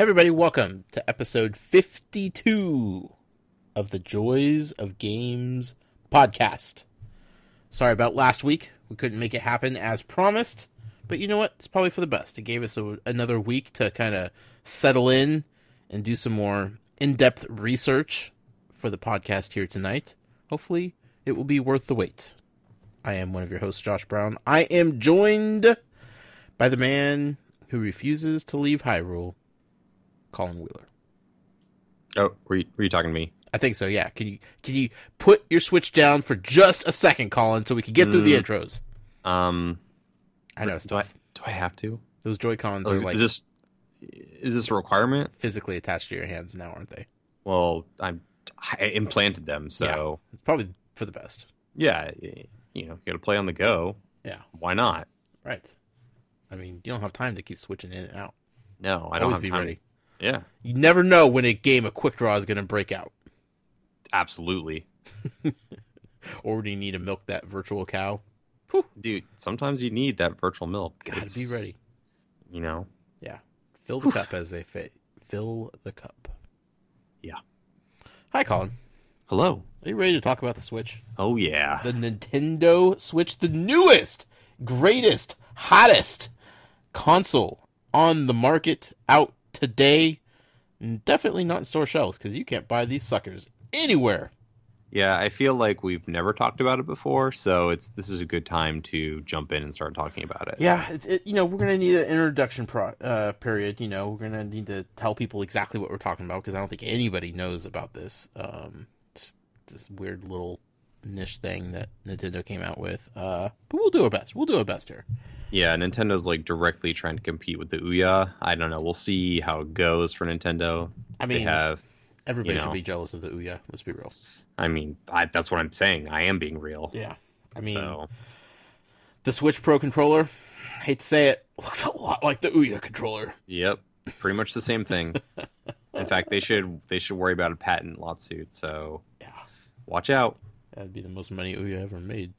Everybody, welcome to episode 52 of the Joys of Games podcast. Sorry about last week. We couldn't make it happen as promised, but you know what? It's probably for the best. It gave us a, another week to kind of settle in and do some more in depth research for the podcast here tonight. Hopefully, it will be worth the wait. I am one of your hosts, Josh Brown. I am joined by the man who refuses to leave Hyrule, Colin Wheeler. Oh, were you, were you talking to me? I think so. Yeah. Can you can you put your switch down for just a second, Colin, so we can get through the Mm. intros? Um, I know do I do I have to? Those Joy Cons Oh, are like is this is this a requirement? physically attached to your hands now, aren't they? Well, I'm I implanted them, so It's probably for the best. yeah, you know, you got to play on the go. Yeah. Why not? Right. I mean, you don't have time to keep switching in and out. No, I don't Always have be time. ready. Yeah, You never know when a game of quick draw is going to break out, absolutely, you need to milk that virtual cow. dude. Sometimes you need that virtual milk. Gotta be ready. You know. Yeah. Fill the cup as they fit. Fill the cup. Yeah. Hi, Colin. Hello. Are you ready to talk about the Switch? Oh yeah. the Nintendo Switch, the newest, greatest, hottest console on the market out today. Definitely not in store shelves because you can't buy these suckers anywhere. Yeah, I feel like we've never talked about it before, so it's this is a good time to jump in and start talking about it. Yeah, it's it, you know we're gonna need an introduction pro, uh, period. You know we're gonna need to tell people exactly what we're talking about because I don't think anybody knows about this. Um, this weird little niche thing that Nintendo came out with. Uh, but we'll do our best. We'll do our best here. Yeah, Nintendo's like directly trying to compete with the Ouya. I don't know. We'll see how it goes for Nintendo. I they mean, have. everybody you should be jealous of the Ouya. Let's be real. I mean, I, that's what I'm saying. I am being real. Yeah. I mean, so, the Switch Pro controller, hate to say it, looks a lot like the Ouya controller. yep, pretty much the same thing. In fact, they should they should worry about a patent lawsuit. So, Yeah. watch out. That'd be the most money Ouya ever made.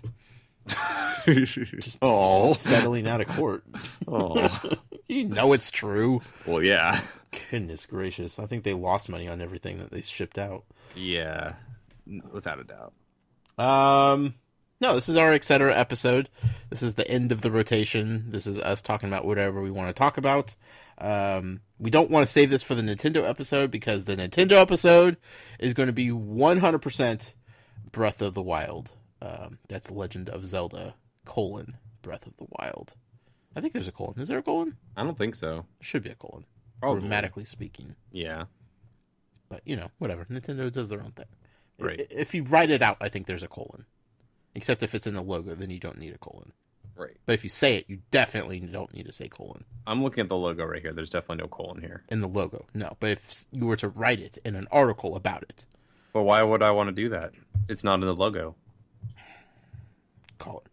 Just oh, settling out of court. oh, You know it's true. well, yeah, Goodness gracious. I think they lost money on everything that they shipped out. yeah, without a doubt. Um no, this is our etc. episode. This is the end of the rotation. This is us talking about whatever we want to talk about. Um, we don't want to save this for the Nintendo episode because the Nintendo episode is going to be 100% Breath of the Wild. Um, that's Legend of Zelda colon Breath of the Wild. I think there's a colon. Is there a colon? I don't think so. Should be a colon, Probably. grammatically speaking. Yeah. But you know, whatever. Nintendo does their own thing. Right. If you write it out, I think there's a colon. Except if it's in the logo, then you don't need a colon. Right. But if you say it, you definitely don't need to say colon I'm looking at the logo right here. There's definitely no colon here. in the logo. No. But if you were to write it in an article about it, But why would I want to do that? It's not in the logo. Call it.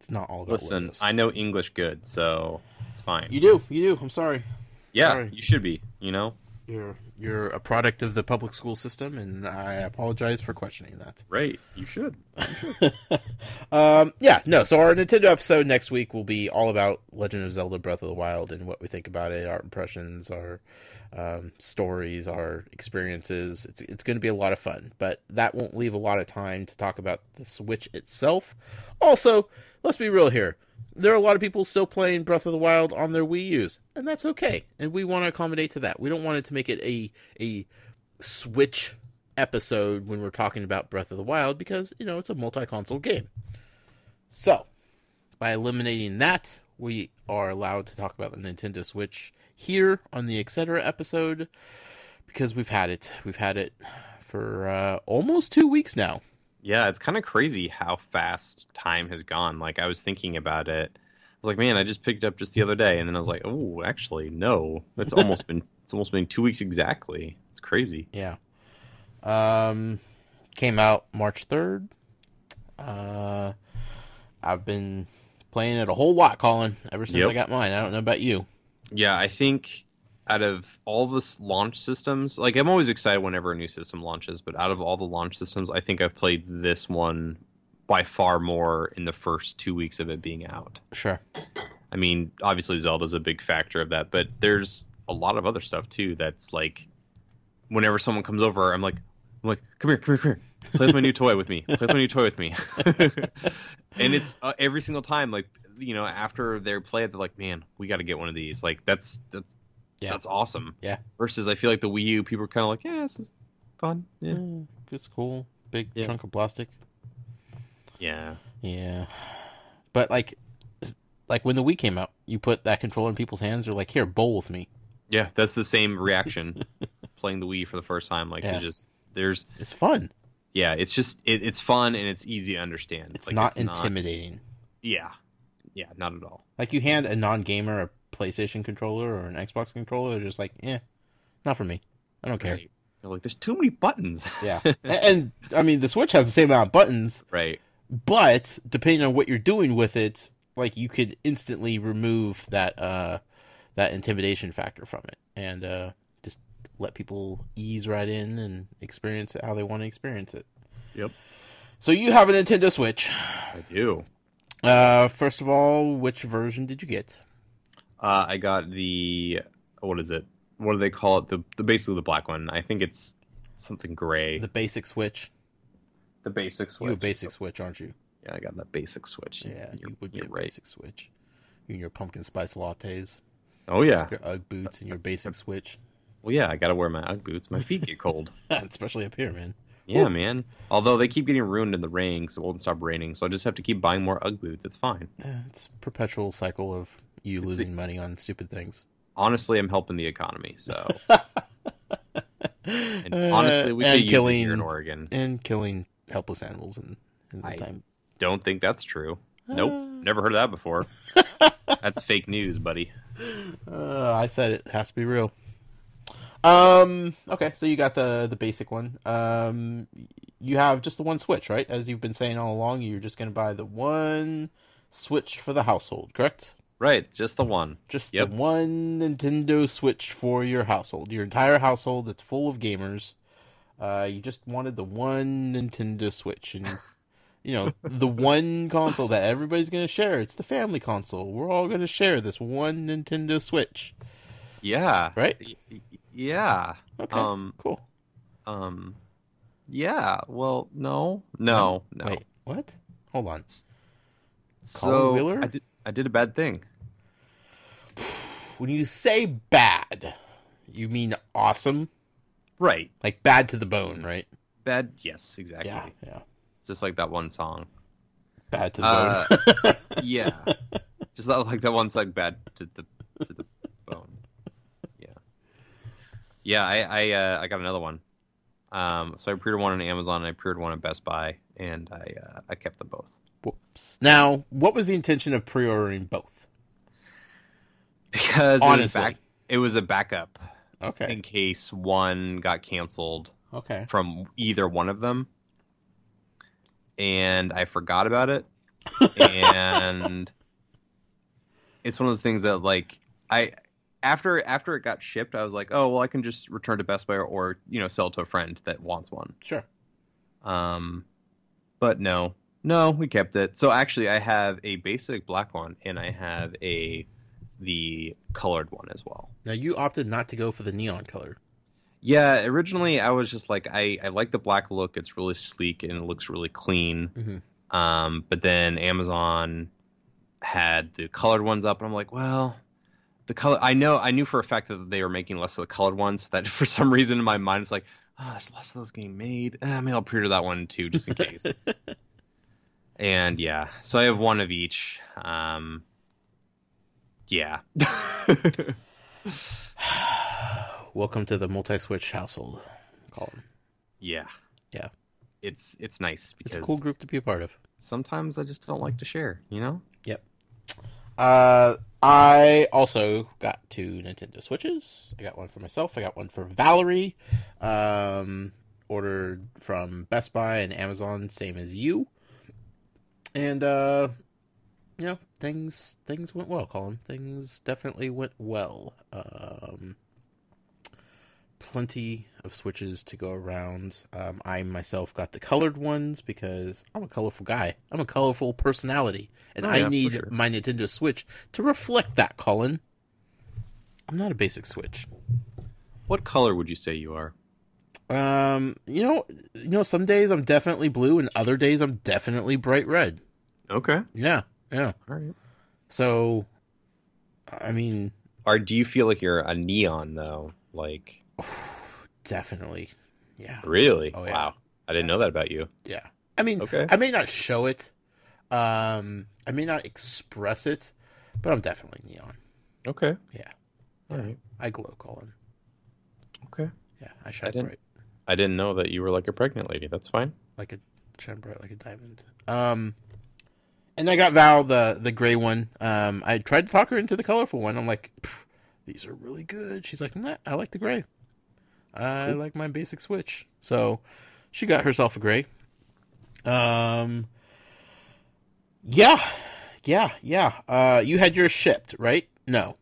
It's not all about Listen, logos. I know English good, so it's fine. You do. You do. I'm sorry. yeah, sorry. you should be. You know, You're you're a product of the public school system, and I apologize for questioning that. right? You should. um, yeah, no. So our Nintendo episode next week will be all about Legend of Zelda: Breath of the Wild and what we think about it, our impressions, our um, stories, our experiences. It's it's going to be a lot of fun, but that won't leave a lot of time to talk about the Switch itself. Also, let's be real here. There are a lot of people still playing Breath of the Wild on their Wii U's, and that's okay. And we want to accommodate to that. We don't want it to make it a a Switch episode when we're talking about Breath of the Wild because, you know, it's a multi console game. So, by eliminating that, we are allowed to talk about the Nintendo Switch here on the Etc. episode because we've had it. We've had it for uh, almost two weeks now. Yeah, it's kind of crazy how fast time has gone. Like I was thinking about it. I was like, man, I just picked it up just the other day, and then I was like, oh, actually, no. It's almost been it's almost been two weeks exactly. It's crazy. Yeah. Um, came out March 3rd. Uh, I've been playing it a whole lot, Colin, ever since Yep. I got mine. I don't know about you. Yeah, I think out of all the launch systems, like I'm always excited whenever a new system launches, but out of all the launch systems, I think I've played this one by far more in the first two weeks of it being out. Sure. I mean, obviously Zelda's a big factor of that, but there's a lot of other stuff too. That's like, whenever someone comes over, I'm like, I'm like, come here, come here, come here, play with my new toy with me, play with my new toy with me. and it's uh, every single time, like you know, after their play they're like, man, we got to get one of these. Like that's that's Yeah. that's awesome. Yeah. Versus, I feel like the Wii U, people are kind of like, yeah, this is fun. Yeah. Mm, it's cool. Big Yeah. chunk of plastic. Yeah. Yeah, but like, like when the Wii came out, you put that controller in people's hands. They're like, "Here, bowl with me." Yeah, that's the same reaction playing the Wii for the first time. Like, Yeah. just there's It's fun. yeah, it's just it, it's fun and it's easy to understand. It's Like, not intimidating. yeah, yeah, not at all. Like you hand a non-gamer a PlayStation controller or an Xbox controller, they're just like, "Yeah, not for me. I don't care." Right. They're like, there's too many buttons. Yeah, and, and I mean, the Switch has the same amount of buttons, right. but depending on what you're doing with it, like you could instantly remove that uh that intimidation factor from it and uh just let people ease right in and experience it how they want to experience it. Yep. So you have a Nintendo Switch. I do. Uh first of all, which version did you get? Uh, I got the what is it? What do they call it? The, the basically the black one. I think it's something gray. The basic Switch. The basic switch. You a basic Switch, aren't you? Yeah, I got that basic switch. Yeah, you're, you would you're get right. basic Switch. You and your pumpkin spice lattes, Oh yeah. your UGG boots, and your basic Switch. Well, yeah. I gotta wear my UGG boots. My feet get cold. Especially up here, man. Yeah, man. Although they keep getting ruined in the rain, so it won't stop raining. So I just have to keep buying more UGG boots. It's fine. Eh, It's a perpetual cycle of you It's losing money on stupid things. Honestly, I'm helping the economy. So, and Uh, honestly, we and could use it killing here in Oregon. and killing helpless animals in, in the I- time. Don't think that's true. Nope, Uh, never heard of that before. that's fake news, buddy. Uh, I said it has to be real. Um. Okay, so you got the the basic one. Um, you have just the one Switch, right? As you've been saying all along, you're just going to buy the one Switch for the household, correct? Right, just the one. Just Yep. the one Nintendo Switch for your household, your entire household that's full of gamers. Uh, you just wanted the one Nintendo Switch, and you know the one console that everybody's gonna share. It's the family console. We're all gonna share this one Nintendo Switch, Yeah. right? Yeah. Okay, Um. cool. Um. Yeah. Well, no. No. No. Wait, what? Hold on. so Wheeler? I did. I did a bad thing. When you say bad, you mean awesome, Right. like bad to the bone, right? Bad. Yes. Exactly. Yeah, yeah. Just like that one song. Bad to the Uh, bone. Yeah. Just like that one song. bad to the to the. Yeah. I I uh, I got another one. Um. So I pre-ordered one on Amazon and I pre-ordered one at Best Buy and I uh, I kept them both Whoops. Now, what was the intention of pre-ordering both? because it was Honestly. back. It was a backup Okay. in case one got canceled Okay. from either one of them, and I forgot about it. and it's one of those things that like I after after it got shipped, I was like, oh well, I can just return to Best Buy or, or you know sell to a friend that wants one. Sure. Um, but no, no, we kept it. So actually, I have a basic black one and I have a the colored one as well. Now you opted not to go for the neon color. Yeah, originally I was just like I I like the black look. It's really sleek and it looks really clean. Mhm. Um, but then Amazon had the colored ones up, and I'm like, well, the color. I know I knew for a fact that they were making less of the colored ones. That for some reason in my mind it's like, oh, there's less of those getting made. Eh, maybe I'll pre-order that one too, just in case. and yeah, so I have one of each. Um, yeah. Welcome to the multi-switch household, Colin. yeah. Yeah. It's it's nice because It's a cool group to be a part of. sometimes I just don't like to share, you know? Uh, I also got two Nintendo Switches. I got one for myself. I got one for Valerie. Um, ordered from Best Buy and Amazon, same as you. And uh, you know, things things went well, Colin. Things definitely went well. Um, plenty of switches to go around. Um, I myself got the colored ones because I'm a colorful guy. I'm a colorful personality, and Oh, I yeah, for need sure. my Nintendo Switch to reflect that, Colin. I'm not a basic Switch. What color would you say you are? Um, you know, you know, some days I'm definitely blue, and other days I'm definitely bright red. Okay. Yeah, yeah. All right. So, I mean, are do you feel like you're a neon though? Like definitely, yeah, really? Oh, yeah. Wow. I didn't know that about you. yeah. I mean, Okay. I may not show it, um, I may not express it, but I'm definitely neon. Okay. Yeah. All right. I glow, Colin. Okay. Yeah, I shine didn't- bright I didn't know that you were like a pregnant lady. That's fine. like a shine bright like a diamond. Um, and I got Val the the gray one. Um, I tried to talk her into the colorful one. I'm like, these are really good. She's like, nah, I like the gray. I Cool. like my basic Switch. So she got herself a gray. Um, yeah, yeah, yeah. Uh, you had yours shipped, right? No.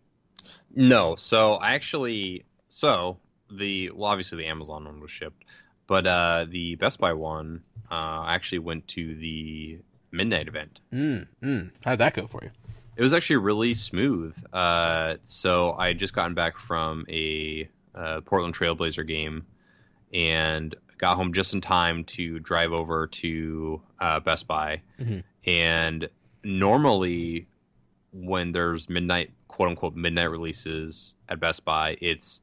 No, so I actually so the well obviously the Amazon one was shipped, but uh the Best Buy one uh actually went to the midnight event. Mm, mm. How'd that go for you? It was actually really smooth. Uh so I had just gotten back from a uh, Portland Trailblazer game and got home just in time to drive over to uh, Best Buy. Mhm. And normally when there's midnight quote unquote midnight releases at Best Buy, it's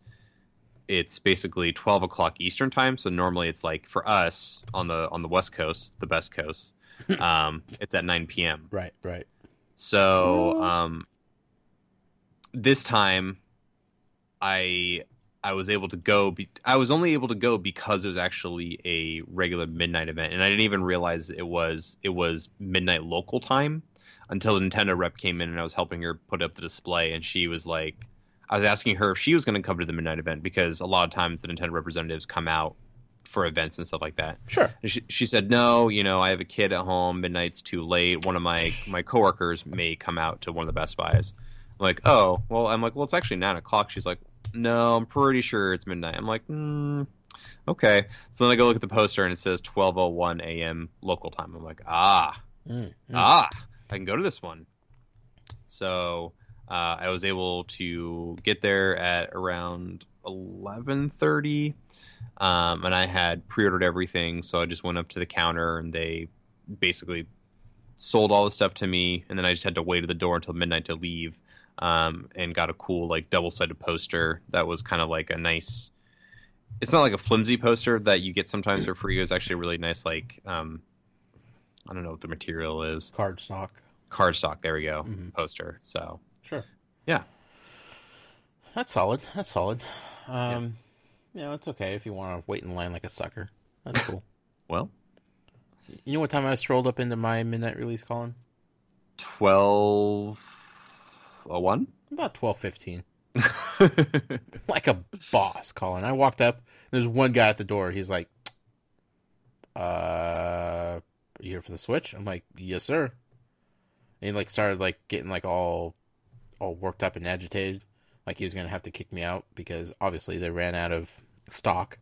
it's basically twelve o'clock Eastern time. So normally it's like for us on the on the West Coast, the best coast, um, it's at nine p.m. Right, right. So um, this time, I I was able to go. Be, I was only able to go because it was actually a regular midnight event, and I didn't even realize it was it was midnight local time until the Nintendo rep came in and I was helping her put up the display, and she was like, I was asking her if she was going to come to the midnight event because a lot of times the Nintendo representatives come out for events and stuff like that. Sure. And she, she said, "No, you know, I have a kid at home. Midnight's too late. One of my my coworkers may come out to one of the Best Buys." I'm like, "Oh, well." I'm like, "Well, it's actually nine o'clock." She's like, "No, I'm pretty sure it's midnight." I'm like, mm, "Okay." So then I go look at the poster and it says 12:01 a.m. local time. I'm like, "Ah, Mm, mm. ah, I can go to this one." So uh, I was able to get there at around 11:30 um, and I had pre-ordered everything, so I just went up to the counter and they basically sold all the stuff to me, and then I just had to wait at the door until midnight to leave, um, and got a cool like double-sided poster that was kind of like a nice. It's not like a flimsy poster that you get sometimes for free. It was actually a really nice like um, I don't know what the material is. Cardstock. Cardstock. There we go. Mhm. Poster. So Sure. Yeah. That's solid. That's solid. Um, you know, it's okay if you want to wait in line like a sucker. That's cool. well, you know what time I strolled up into my midnight release, Colin? twelve oh one. About twelve fifteen. Like a boss, Colin. I walked up. There's one guy at the door. He's like, "Uh, you here for the Switch?" I'm like, "Yes, sir." And he like started like getting like all, all worked up and agitated, like he was gonna have to kick me out because obviously they ran out of stock.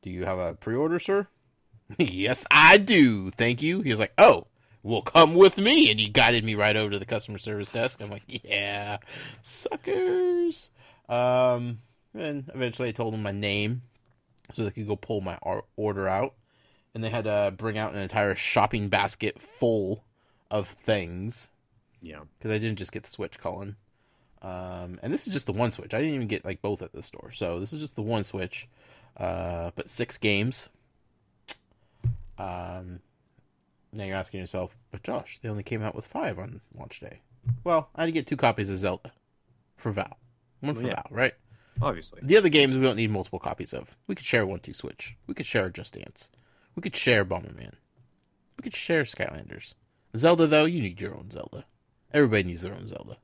Do you have a pre-order, sir? yes, I do. Thank you. He was like, "Oh, well, come with me," and he guided me right over to the customer service desk. I'm like, "Yeah, suckers." Um, and eventually I told them my name so they could go pull my order out. And they had to bring out an entire shopping basket full of things yeah. because I didn't just get the Switch, Colin. Um, and this is just the one Switch. I didn't even get like both at the store, so this is just the one Switch. Uh, but six games. Um, now you're asking yourself, but Josh, they only came out with five on launch day. Well, I had to get two copies of Zelda for Val, one for Yeah. Val, right? Obviously. The other games we don't need multiple copies of. We could share 1-2-Switch. We could share Just Dance. We could share Bomberman. We could share Skylanders. Zelda though, you need your own Zelda. Everybody needs their own Zelda.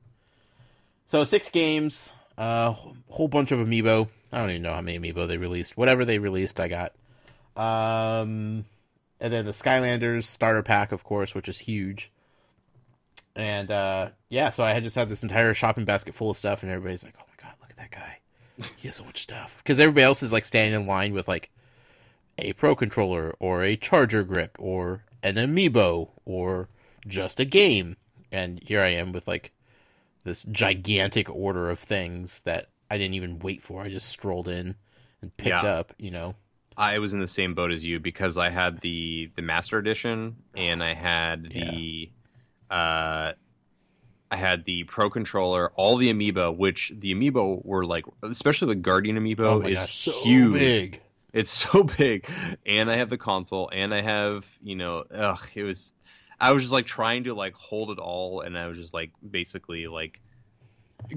So six games, a uh, whole bunch of amiibo. I don't even know how many amiibo they released. Whatever they released, I got. Um, and then the Skylanders starter pack, of course, which is huge. And uh, yeah, so I had just had this entire shopping basket full of stuff, and everybody's like, "Oh my god, look at that guy! He has so much stuff." Because everybody else is like standing in line with like a pro controller or a charger grip or an amiibo or just a game, and here I am with like this gigantic order of things that I didn't even wait for. I just strolled in and picked Yeah. up. You know. I was in the same boat as you because I had the the master edition and I had the uh I had the pro controller, all the amiibo, which the amiibo were like especially the Guardian amiibo oh is gosh, so huge. big. It's so big. And I have the console and I have, you know, ugh, it was I was just like trying to like hold it all and I was just like basically like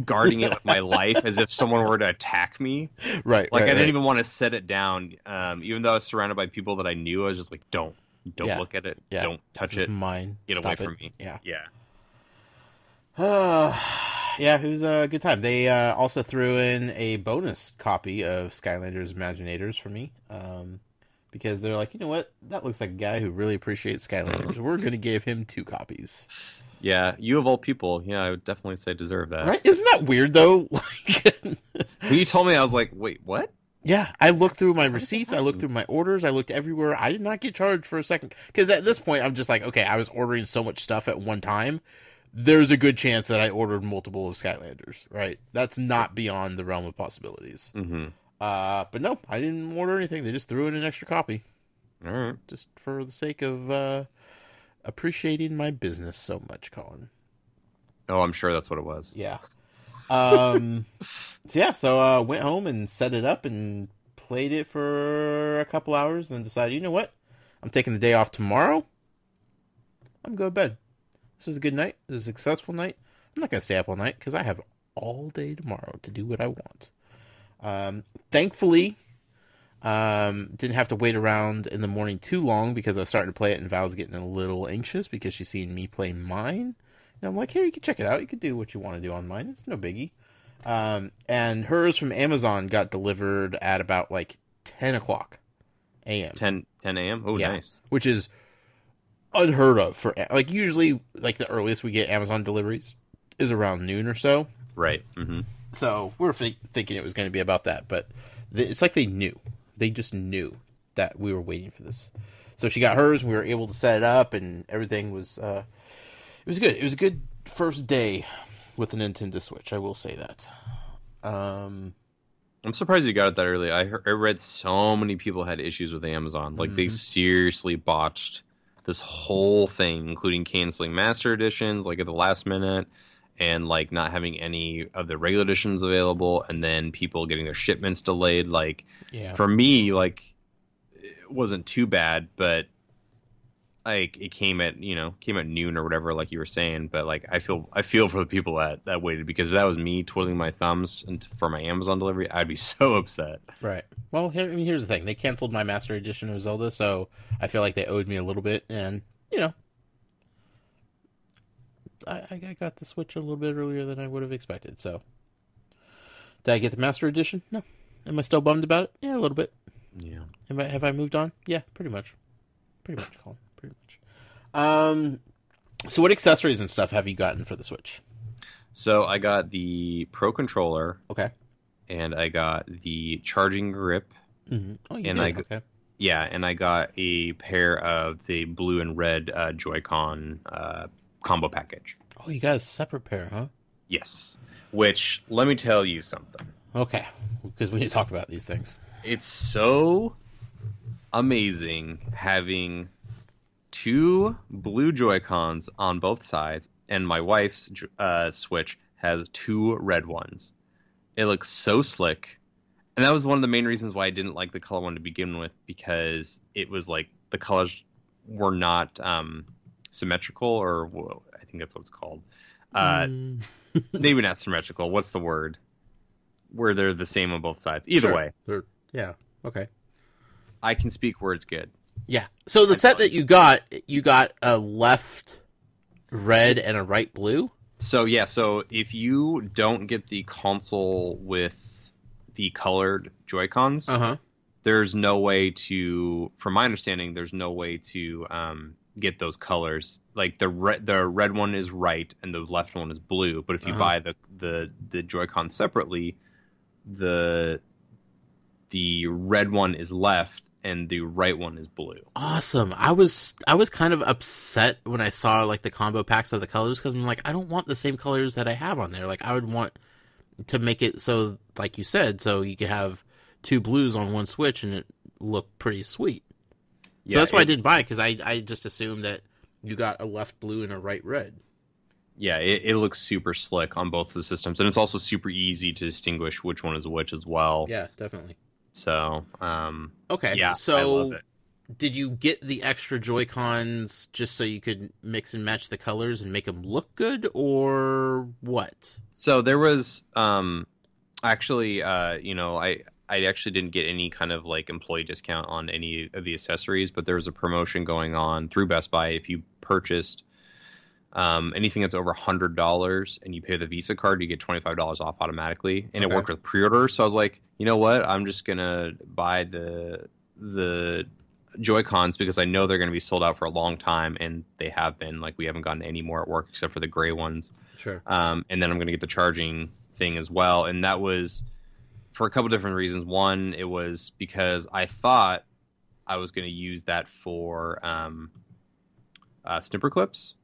guarding it with my life as if someone were to attack me. Right. Like right, I didn't right. even want to set it down. Um, even though I was surrounded by people that I knew, I was just like, "Don't, don't Yeah. look at it. Yeah. Don't touch it. Mine. Get Stop away it. from me." Yeah. Yeah, Uh, yeah, it was a good time. They uh, also threw in a bonus copy of Skylanders Imaginators for me. Um, because they're like, you know what? That looks like a guy who really appreciates Skylanders. We're going to give him two copies. Yeah. You of all people, yeah, I would definitely say deserve that. Right? Isn't that weird, though? Like, When you told me, I was like, "Wait, what?" yeah, I looked through my receipts. I looked through my orders. I looked everywhere. I did not get charged for a second. Because at this point, I'm just like, okay, I was ordering so much stuff at one time. There's a good chance that I ordered multiple of Skylanders, right? That's not beyond the realm of possibilities. Mm-hmm. Uh, but no, I didn't order anything. They just threw in an extra copy All right. just for the sake of uh, appreciating my business so much, Colin. Oh, I'm sure that's what it was. Yeah. Um. so yeah, so uh, went home and set it up and played it for a couple hours, and then decided, you know what, I'm taking the day off tomorrow. I'm going to bed. This was a good night. It was a successful night. I'm not going to stay up all night because I have all day tomorrow to do what I want. Um, thankfully, um, didn't have to wait around in the morning too long because I was starting to play it, and Val's getting a little anxious because she's seen me play mine. And I'm like, here, you can check it out. You can do what you want to do on mine. It's no biggie. Um, and hers from Amazon got delivered at about like 10 o'clock a.m., 10, 10 a.m. Oh, Yeah. nice. which is unheard of for like usually like the earliest we get Amazon deliveries is around noon or so. Right. Mm-hmm. So we are fi- thinking it was going to be about that, but th- it's like they knew. They just knew that we were waiting for this. So she got hers, we were able to set it up, and everything was. Uh, it was good. It was a good first day with the Nintendo Switch. I will say that. Um, I'm surprised you got it that early. I heard, I read so many people had issues with Amazon. Like they Mhm. seriously botched this whole thing, including canceling master editions like at the last minute and like not having any of the regular editions available and then people getting their shipments delayed like yeah. for me like it wasn't too bad, but like it came at you know came at noon or whatever like you were saying but like i feel i feel for the people that that waited because if that was me twiddling my thumbs and for my amazon delivery i'd be so upset Right. Well, here, I mean, here's the thing. They canceled my Master Edition of Zelda, so I feel like they owed me a little bit, and you know, I, I got the Switch a little bit earlier than I would have expected. So, did I get the Master Edition? No. Am I still bummed about it? Yeah, a little bit. yeah Have I, have I moved on? Yeah, pretty much. Pretty much, Colin. Pretty much. Um. So, what accessories and stuff have you gotten for the Switch? so i got the pro controller Okay. and i got the charging grip Mm-hmm. Oh, you And did. I okay. yeah and i got a pair of the blue and red uh, joy-con uh, combo package Oh, you got a separate pair, huh? yes which let me tell you something Okay, because we need to talk about these things. it's so amazing having two blue Joy Cons on both sides, and my wife's uh, Switch has two red ones. It looks so slick, and that was one of the main reasons why I didn't like the color one to begin with because it was like the colors were not um, symmetrical, or whoa, I think that's what it's called. Uh, Mm, Maybe not symmetrical. What's the word? Where they're the same on both sides. Either Sure. way, they're- yeah. Okay. I can speak words good. Yeah. So the set that you got, you got a left red and a right blue. So yeah, so if you don't get the console with the colored Joy Cons, huh. there's no way to, from my understanding, there's no way to um, get those colors. Like the red, the red one is right and the left one is blue. But if you Uh-huh. buy the the the Joy-Con separately, the the red one is left and the right one is blue. Awesome. I was I was kind of upset when I saw like the combo packs of the colors because I'm like I don't want the same colors that I have on there. Like I would want to make it so like you said, so you could have two blues on one Switch and it looked pretty sweet. So that's why I didn't buy it because I I just assumed that you got a left blue and a right red. Yeah, it, it looks super slick on both the systems, and it's also super easy to distinguish which one is which as well. Yeah, definitely. So, um, Okay. yeah, so it. did you get the extra Joy Cons just so you could mix and match the colors and make them look good, or what? So there was um actually uh you know I I actually didn't get any kind of like employee discount on any of the accessories, but there was a promotion going on through Best Buy if you purchased um, anything that's over hundred dollars and you pay the Visa card, you get twenty five dollars off automatically, and Okay. it worked with pre order. So I was like, you know what, I'm just gonna buy the the Joy Cons because I know they're gonna be sold out for a long time, and they have been. Like we haven't gotten any more at work except for the gray ones Sure. um, and then I'm going to get the charging thing as well. And that was for a couple different reasons. One, it was because I thought I was going to use that for um, uh, Snipperclips,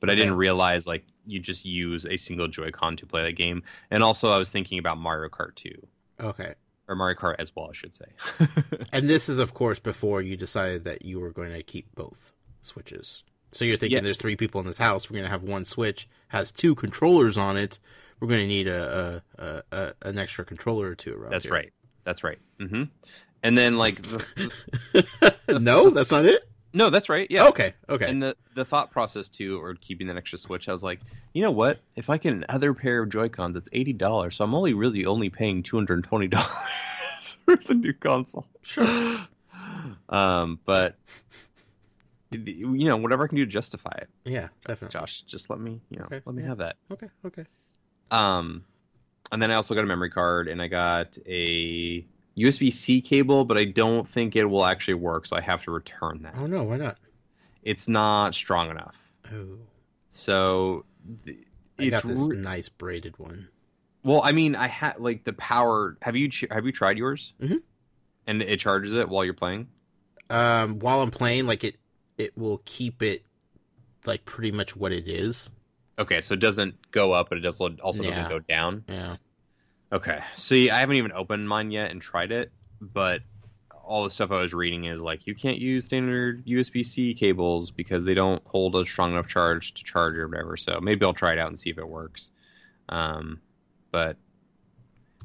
but I didn't realize like you just use a single Joy-Con to play that game. And also, I was thinking about Mario Kart 2 Okay. or Mario Kart as well, I should say. And this is, of course, before you decided that you were going to keep both switches. So you're thinking Yeah. there's three people in this house. We're going to have one switch has two controllers on it. We're going to need a, a, a, an extra controller or two around. That's here. right. That's right. hmm And then like the, no, that's not it. no, that's right. Yeah. Okay. Okay. And the, the thought process too, or keeping that extra switch, I was like, you know what? If I get another pair of Joy Cons, it's eighty dollars. So I'm only really only paying two hundred and twenty dollars for the new console. Sure. Um, but you know, whatever I can do to justify it, yeah, definitely. Josh, just let me, you know, Okay, let me have that. Okay. Okay. Um, and then I also got a memory card, and I got a USB C cable, but I don't think it will actually work, so I have to return that. Oh no, why not? It's not strong enough. Oh, So th- I it's got this re- nice braided one. well. I mean, I had like the power. Have you ch- have you tried yours? Mm-hmm. And it charges it while you're playing. Um, while I'm playing, like it, it will keep it like pretty much what it is. Okay, so it doesn't go up, but it does also Yeah. doesn't go down. Yeah. Okay, see, I haven't even opened mine yet and tried it, but all the stuff I was reading is like you can't use standard USB C cables because they don't hold a strong enough charge to charge or whatever. So maybe I'll try it out and see if it works. Um, but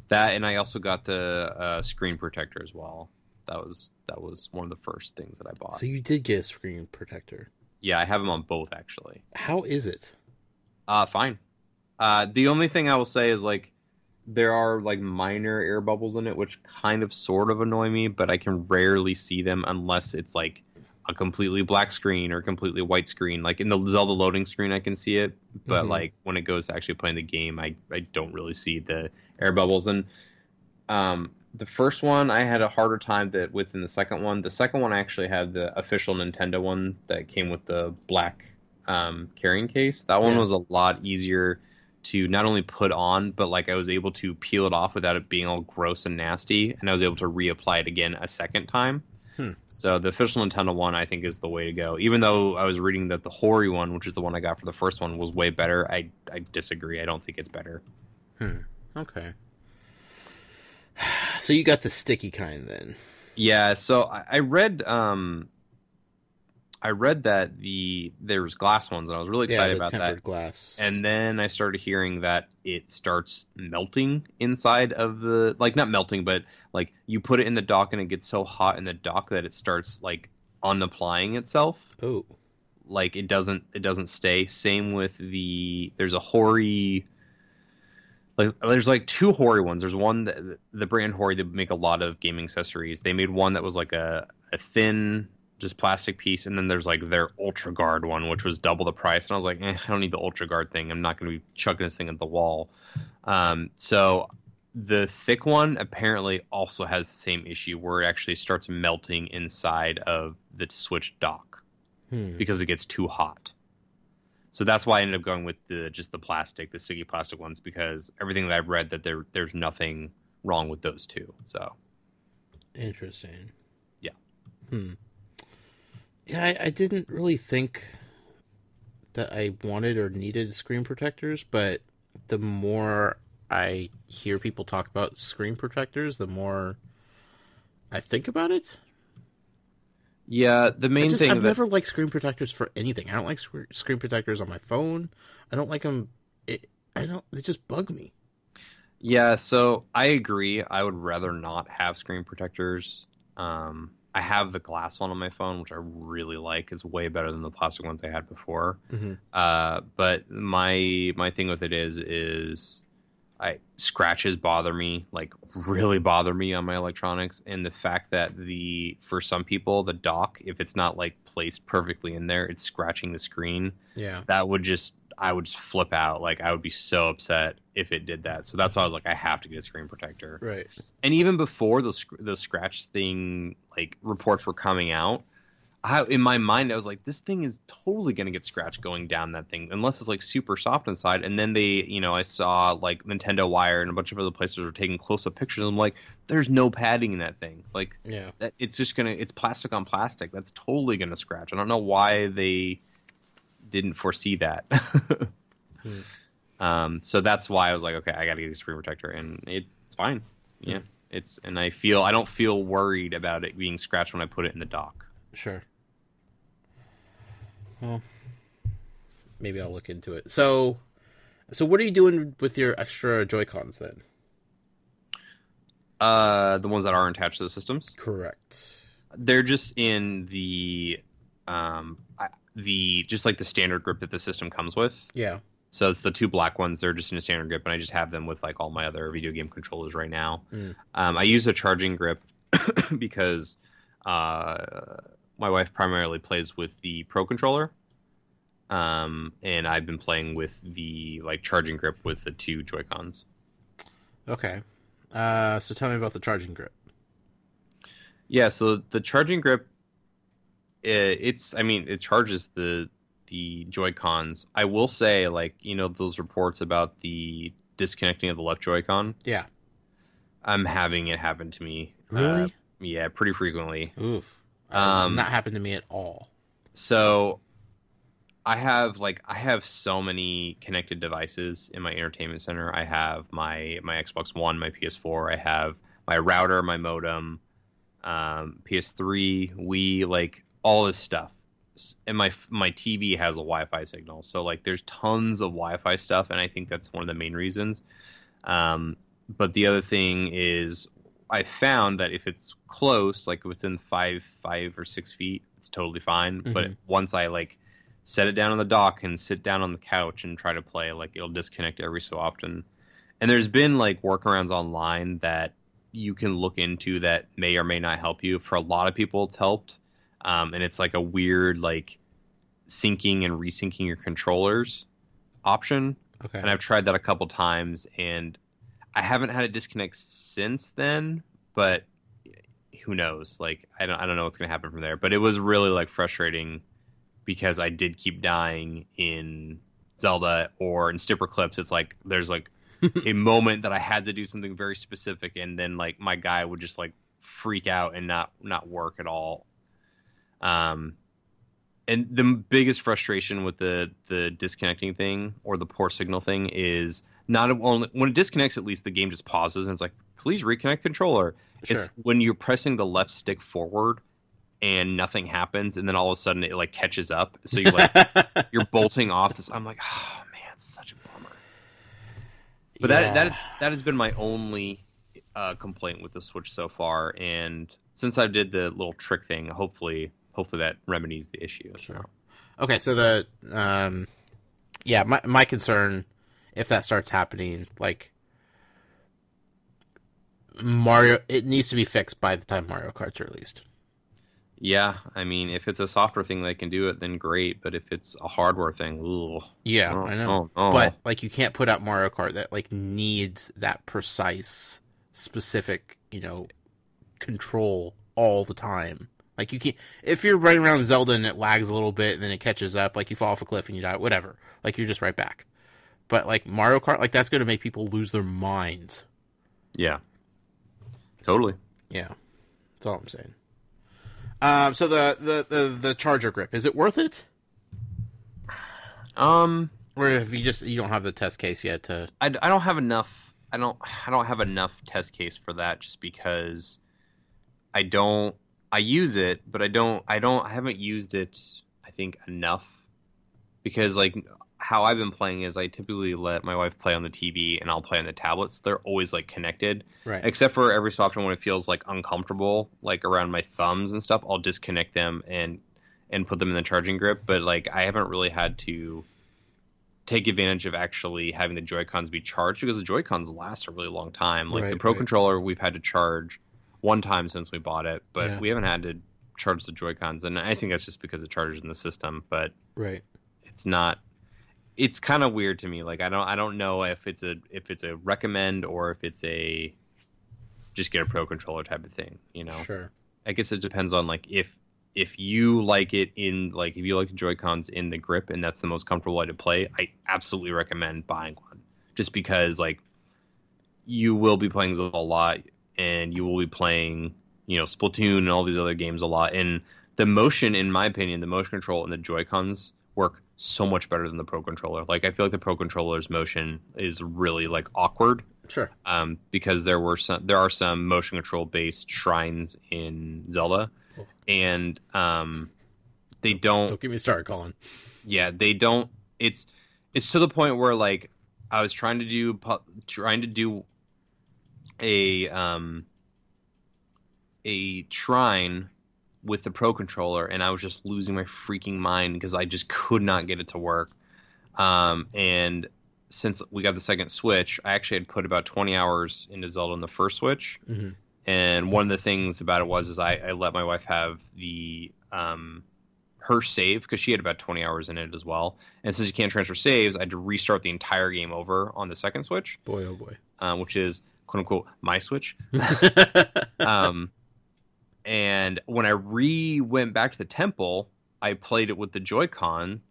that, and I also got the uh, screen protector as well. That was that was one of the first things that I bought. So you did get a screen protector. yeah, I have them on both actually. How is it? Uh, fine. Uh, the only thing I will say is like there are like minor air bubbles in it, which kind of sort of annoy me, but I can rarely see them unless it's like a completely black screen or completely white screen. Like in the Zelda loading screen, I can see it, but Mhm. like when it goes to actually playing the game, I I don't really see the air bubbles. And um, the first one I had a harder time that with than the second one. The second one I actually had the official Nintendo one that came with the black um, carrying case. That one Yeah. was a lot easier to not only put on, but like I was able to peel it off without it being all gross and nasty, and I was able to reapply it again a second time. Hmm. So the official Nintendo one, I think, is the way to go. Even though I was reading that the Hori one, which is the one I got for the first one, was way better, I I disagree. I don't think it's better. Okay. So you got the sticky kind then. Yeah, so I, I read um I read that the there was glass ones and I was really Yeah, excited the about tempered that. glass. And then I started hearing that it starts melting inside of the like not melting, but like you put it in the dock and it gets so hot in the dock that it starts like unapplying itself. oh, Like it doesn't it doesn't stay. Same with the there's a Hori like there's like two Hori ones. There's one that the brand Hori that make a lot of gaming accessories. They made one that was like a, a thin just plastic piece, and then there's like their Ultra Guard one, which was double the price. And I was like, eh, I don't need the Ultra Guard thing. I'm not going to be chucking this thing at the wall. Um, so the thick one apparently also has the same issue where it actually starts melting inside of the Switch dock hmm. because it gets too hot. So that's why I ended up going with the just the plastic, the sticky plastic ones, because everything that I've read that there there's nothing wrong with those two. So interesting. Yeah. Hmm. Yeah, I, I didn't really think that I wanted or needed screen protectors, but the more I hear people talk about screen protectors, the more I think about it. Yeah, the main just, thing I've that never liked screen protectors for anything. I don't like screen protectors on my phone. I don't like them. It, I don't. They just bug me. Yeah, so I agree. I would rather not have screen protectors. Um, I have the glass one on my phone, which I really like. It's way better than the plastic ones I had before. Mhm. Uh, but my my thing with it is is I scratches bother me, like really bother me on my electronics, and the fact that the for some people the dock, if it's not like placed perfectly in there, it's scratching the screen. Yeah. That would just I would just flip out. Like I would be so upset if it did that. So that's why I was like, I have to get a screen protector Right. and even before the the scratch thing like reports were coming out I, in my mind i was like this thing is totally going to get scratched going down that thing unless it's like super soft inside and then they you know i saw like nintendo wire and a bunch of other places were taking close-up pictures i'm like there's no padding in that thing like Yeah. that it's just gonna it's plastic on plastic that's totally gonna scratch i don't know why they didn't foresee that Hmm. um so that's why i was like okay i gotta get a screen protector and it's fine yeah it's and i feel i don't feel worried about it being scratched when i put it in the dock Sure. Well, maybe I'll look into it. So, so what are you doing with your extra Joy Cons then? uh the ones that aren't attached to the systems Correct. they're just in the um I- the just like the standard grip that the system comes with Yeah. So it's the two black ones. They're just in a standard grip, and I just have them with like all my other video game controllers right now. Mm. Um, I use a charging grip because uh, my wife primarily plays with the Pro controller, um, and I've been playing with the like charging grip with the two Joy Cons. Okay. Uh, so tell me about the charging grip. Yeah, so the charging grip, it's I mean it charges the the Joy Cons. I will say like you know those reports about the disconnecting of the left Joy Con. Yeah. I'm having it happen to me. Really? Uh, yeah, pretty frequently. Oof. Uh, Um, not happened to me at all. So I have like I have so many connected devices in my entertainment center. I have my my Xbox One, my PS4. I have my router, my modem, um, PS3, Wii, like all this stuff. And my my TV has a Wi-Fi signal, so like there's tons of Wi-Fi stuff, and I think that's one of the main reasons. Um, but the other thing is, I found that if it's close, like if it's in five five or six feet, it's totally fine. But Mhm. once I like set it down on the dock and sit down on the couch and try to play, like it'll disconnect every so often. And there's been like workarounds online that you can look into that may or may not help you. For a lot of people, it's helped. Um, and it's like a weird like syncing and resyncing your controllers option Okay. and I've tried that a couple times, and I haven't had a disconnect since then. But who knows? Like, I don't, I don't know what's gonna happen from there. But it was really like frustrating because I did keep dying in Zelda or in Snipperclips. It's like there's like a moment that I had to do something very specific, and then like my guy would just like freak out and not not work at all. Um, and the biggest frustration with the the disconnecting thing or the poor signal thing is not only when it disconnects at least the game just pauses and it's like please reconnect controller. Sure. it's when you're pressing the left stick forward and nothing happens and then all of a sudden it like catches up. So you're like you're bolting off this i'm like oh man such a bummer. But that that is that has been my only uh, complaint with the switch so far. And since i did the little trick thing hopefully hopefully that remedies the issue so. Sure. Okay, so the um, yeah, my my concern if that starts happening, like Mario, it needs to be fixed by the time Mario Kart's released. Yeah, I mean, if it's a software thing they can do it, then great. But if it's a hardware thing, ugh. Yeah, Oh, I know, oh, oh. but like you can't put out Mario Kart that like needs that precise, specific, you know, control all the time. Like you can't if you're running around Zelda and it lags a little bit and then it catches up, like you fall off a cliff and you die, whatever. Like you're just right back. But like Mario Kart, like that's gonna make people lose their minds. yeah, totally. Yeah, that's all I'm saying. Um, so the, the the the charger grip is it worth it, Um, or if you just you don't have the test case yet to? I, I don't have enough. I don't I don't have enough test case for that just because I don't I use it, but I don't I don't I haven't used it I think enough because like how I've been playing is I typically let my wife play on the TV and I'll play on the tablets. they're always like connected, Right. except for every so often when it feels like uncomfortable, like around my thumbs and stuff. I'll disconnect them and and put them in the charging grip. But like I haven't really had to take advantage of actually having the Joy Cons be charged because the Joy Cons last a really long time. Like the Pro right. controller, we've had to charge one time since we bought it, but Yeah. we haven't had to charge the Joy Cons, and I think that's just because it charges in the system. But Right. it's not it's kind of weird to me like i don't i don't know if it's a if it's a recommend or if it's a just get a pro controller type of thing you know Sure. i guess it depends on like if if you like it in like if you like the joy cons in the grip and that's the most comfortable way to play i absolutely recommend buying one just because like you will be playing Zelda a lot and you will be playing you know splatoon and all these other games a lot and the motion in my opinion the motion control and the joy cons work so much better than the pro controller like i feel like the pro controller's motion is really like awkward Sure. um, because there were some there are some motion control based shrines in Zelda, Cool. and um, they don't. Don't get me started, Colin. Yeah, they don't. It's it's to the point where like I was trying to do trying to do a um a shrine with the pro controller and I was just losing my freaking mind because I just could not get it to work. Um and since we got the second Switch, I actually had put about 20 hours into Zelda on the first Switch. hmm And one of the things about it was is I, I let my wife have the um her save because she had about 20 hours in it as well. And since you can't transfer saves, I had to restart the entire game over on the second Switch, Boy, oh boy. uh, which is quote unquote my Switch. um, and when I re went back to the temple, I played it with the Joy-Con,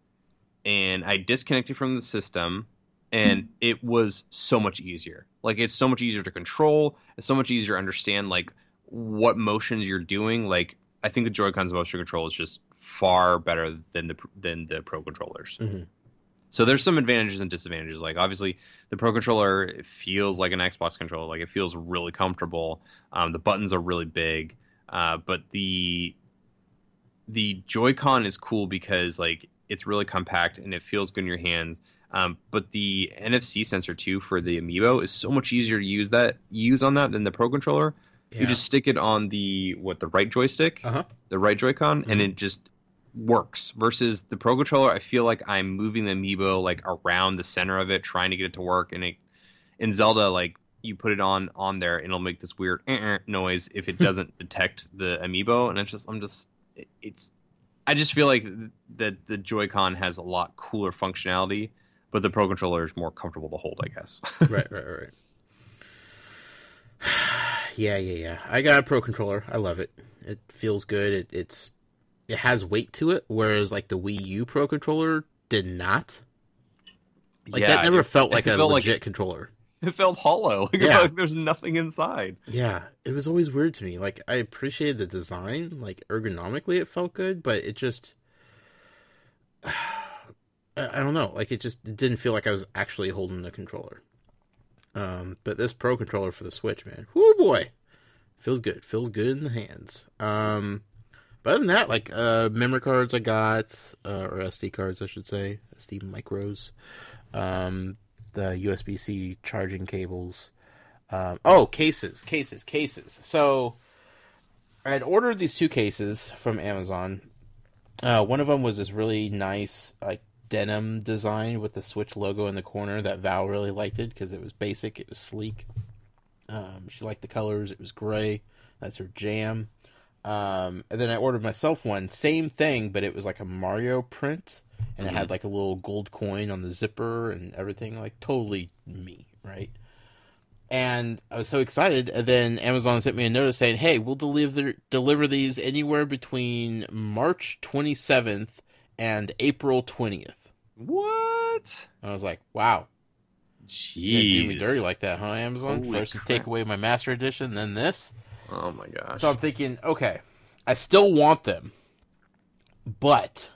and I disconnected from the system, and it was so much easier. Like it's so much easier to control. It's so much easier to understand like what motions you're doing. Like I think the Joy-Con's motion control is just far better than the than the Pro controllers. Mhm. So there's some advantages and disadvantages. Like obviously, the Pro controller feels like an Xbox controller. Like it feels really comfortable. Um, the buttons are really big, uh, but the the Joy-Con is cool because like it's really compact and it feels good in your hands. Um, but the NFC sensor too for the Amiibo is so much easier to use that use on that than the Pro controller. Yeah. You just stick it on the what the right joystick, Uh huh. the right Joy-Con, and Mhm. it just works. Versus the Pro controller, I feel like I'm moving the Amiibo like around the center of it, trying to get it to work. And it, in Zelda, like you put it on on there, and it'll make this weird eh, eh, noise if it doesn't detect the Amiibo. And it's just, I'm just, it- it's, I just feel like that the Joy-Con has a lot cooler functionality, but the Pro controller is more comfortable to hold, I guess. right, right, right. yeah, yeah, yeah. I got a pro controller. I love it. It feels good. It, it's it has weight to it, whereas like the Wii U Pro controller did not. Like that never it- felt it like a felt like legit controller. it felt hollow. Like, Yeah. like there's nothing inside. Yeah, it was always weird to me. Like I appreciated the design, like ergonomically it felt good, but it just I, I don't know, like it just it didn't feel like I was actually holding the controller. Um, but this pro controller for the Switch, man, whoo boy, feels good, feels good in the hands. Um, but other than that, like uh, memory cards I got, uh, or SD cards I should say, SD micros, um, the USB C charging cables. Um, oh, cases, cases, cases. So I had ordered these two cases from Amazon. Uh, one of them was this really nice, like denim design with the Switch logo in the corner that Val really liked it because it was basic, it was sleek. Um, she liked the colors. It was gray. That's her jam. Um, and then I ordered myself one, same thing, but it was like a Mario print, and it had like a little gold coin on the zipper and everything, like totally me, right? And I was so excited, and then Amazon sent me a notice saying, "Hey, we'll deliver deliver these anywhere between March 27th and April 20th." What? I was like, "Wow, Jeez. you do me dirty like that, huh, Amazon? Holy First you crap. take away my Master Edition, then this." Oh my gosh. So I'm thinking, okay, I still want them, but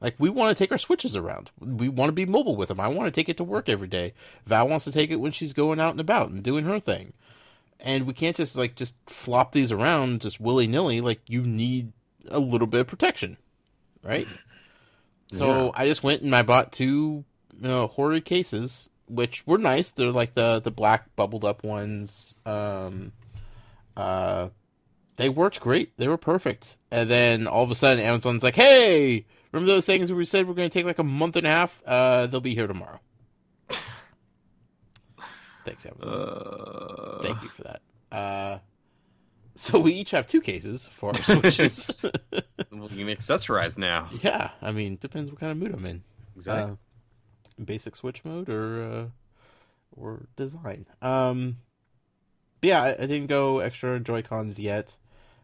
like we want to take our switches around. We want to be mobile with them. I want to take it to work every day. Val wants to take it when she's going out and about and doing her thing. And we can't just like just flop these around just willy nilly. Like you need a little bit of protection, right? So Yeah. I just went and I bought two you know, horror cases, which were nice. They're like the the black bubbled up ones. Um, uh, they worked great. They were perfect. And then all of a sudden, Amazon's like, "Hey, remember those things we said we're going to take like a month and a half? Uh, they'll be here tomorrow." Thanks, Amazon. Uh, Thank you for that. Uh, so we each have two cases for our switches. You can accessorize now. yeah, I mean, depends what kind of mood I'm in. Exactly. Uh, basic switch mode or uh, or design. Um, but yeah, I, I didn't go extra Joy Cons yet.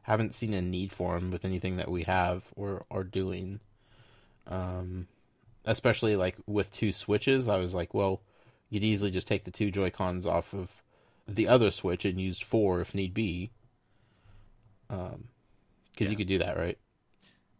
Haven't seen a need for them with anything that we have or are doing. Um, especially like with two switches, I was like, well, you'd easily just take the two Joy Cons off of the other switch and use four if need be. Um, because Yeah. you could do that, right?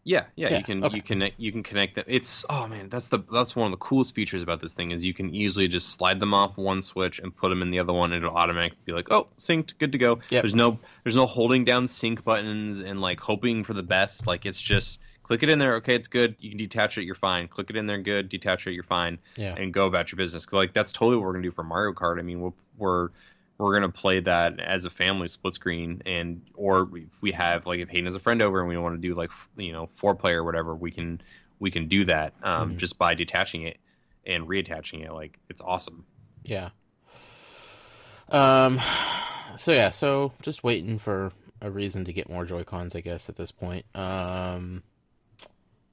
Yeah, yeah, Yeah, you can okay. you can you can connect them. It's oh man, that's the that's one of the coolest features about this thing is you can easily just slide them off one switch and put them in the other one, and it'll automatically be like, oh, synced, good to go. Yep. There's no there's no holding down sync buttons and like hoping for the best. Like it's just click it in there, okay, it's good. You can detach it, you're fine. Click it in there, good. Detach it, you're fine, Yeah. and go about your business. like that's totally what we're gonna do for Mario Kart. I mean, we're we're we're gonna play that as a family split screen and or if we have like if Hayden has a friend over and we want to do like you know four player or whatever we can we can do that um, Mhm. just by detaching it and reattaching it like it's awesome Yeah. Um. So yeah. So just waiting for a reason to get more Joy Cons, I guess, at this point. Um.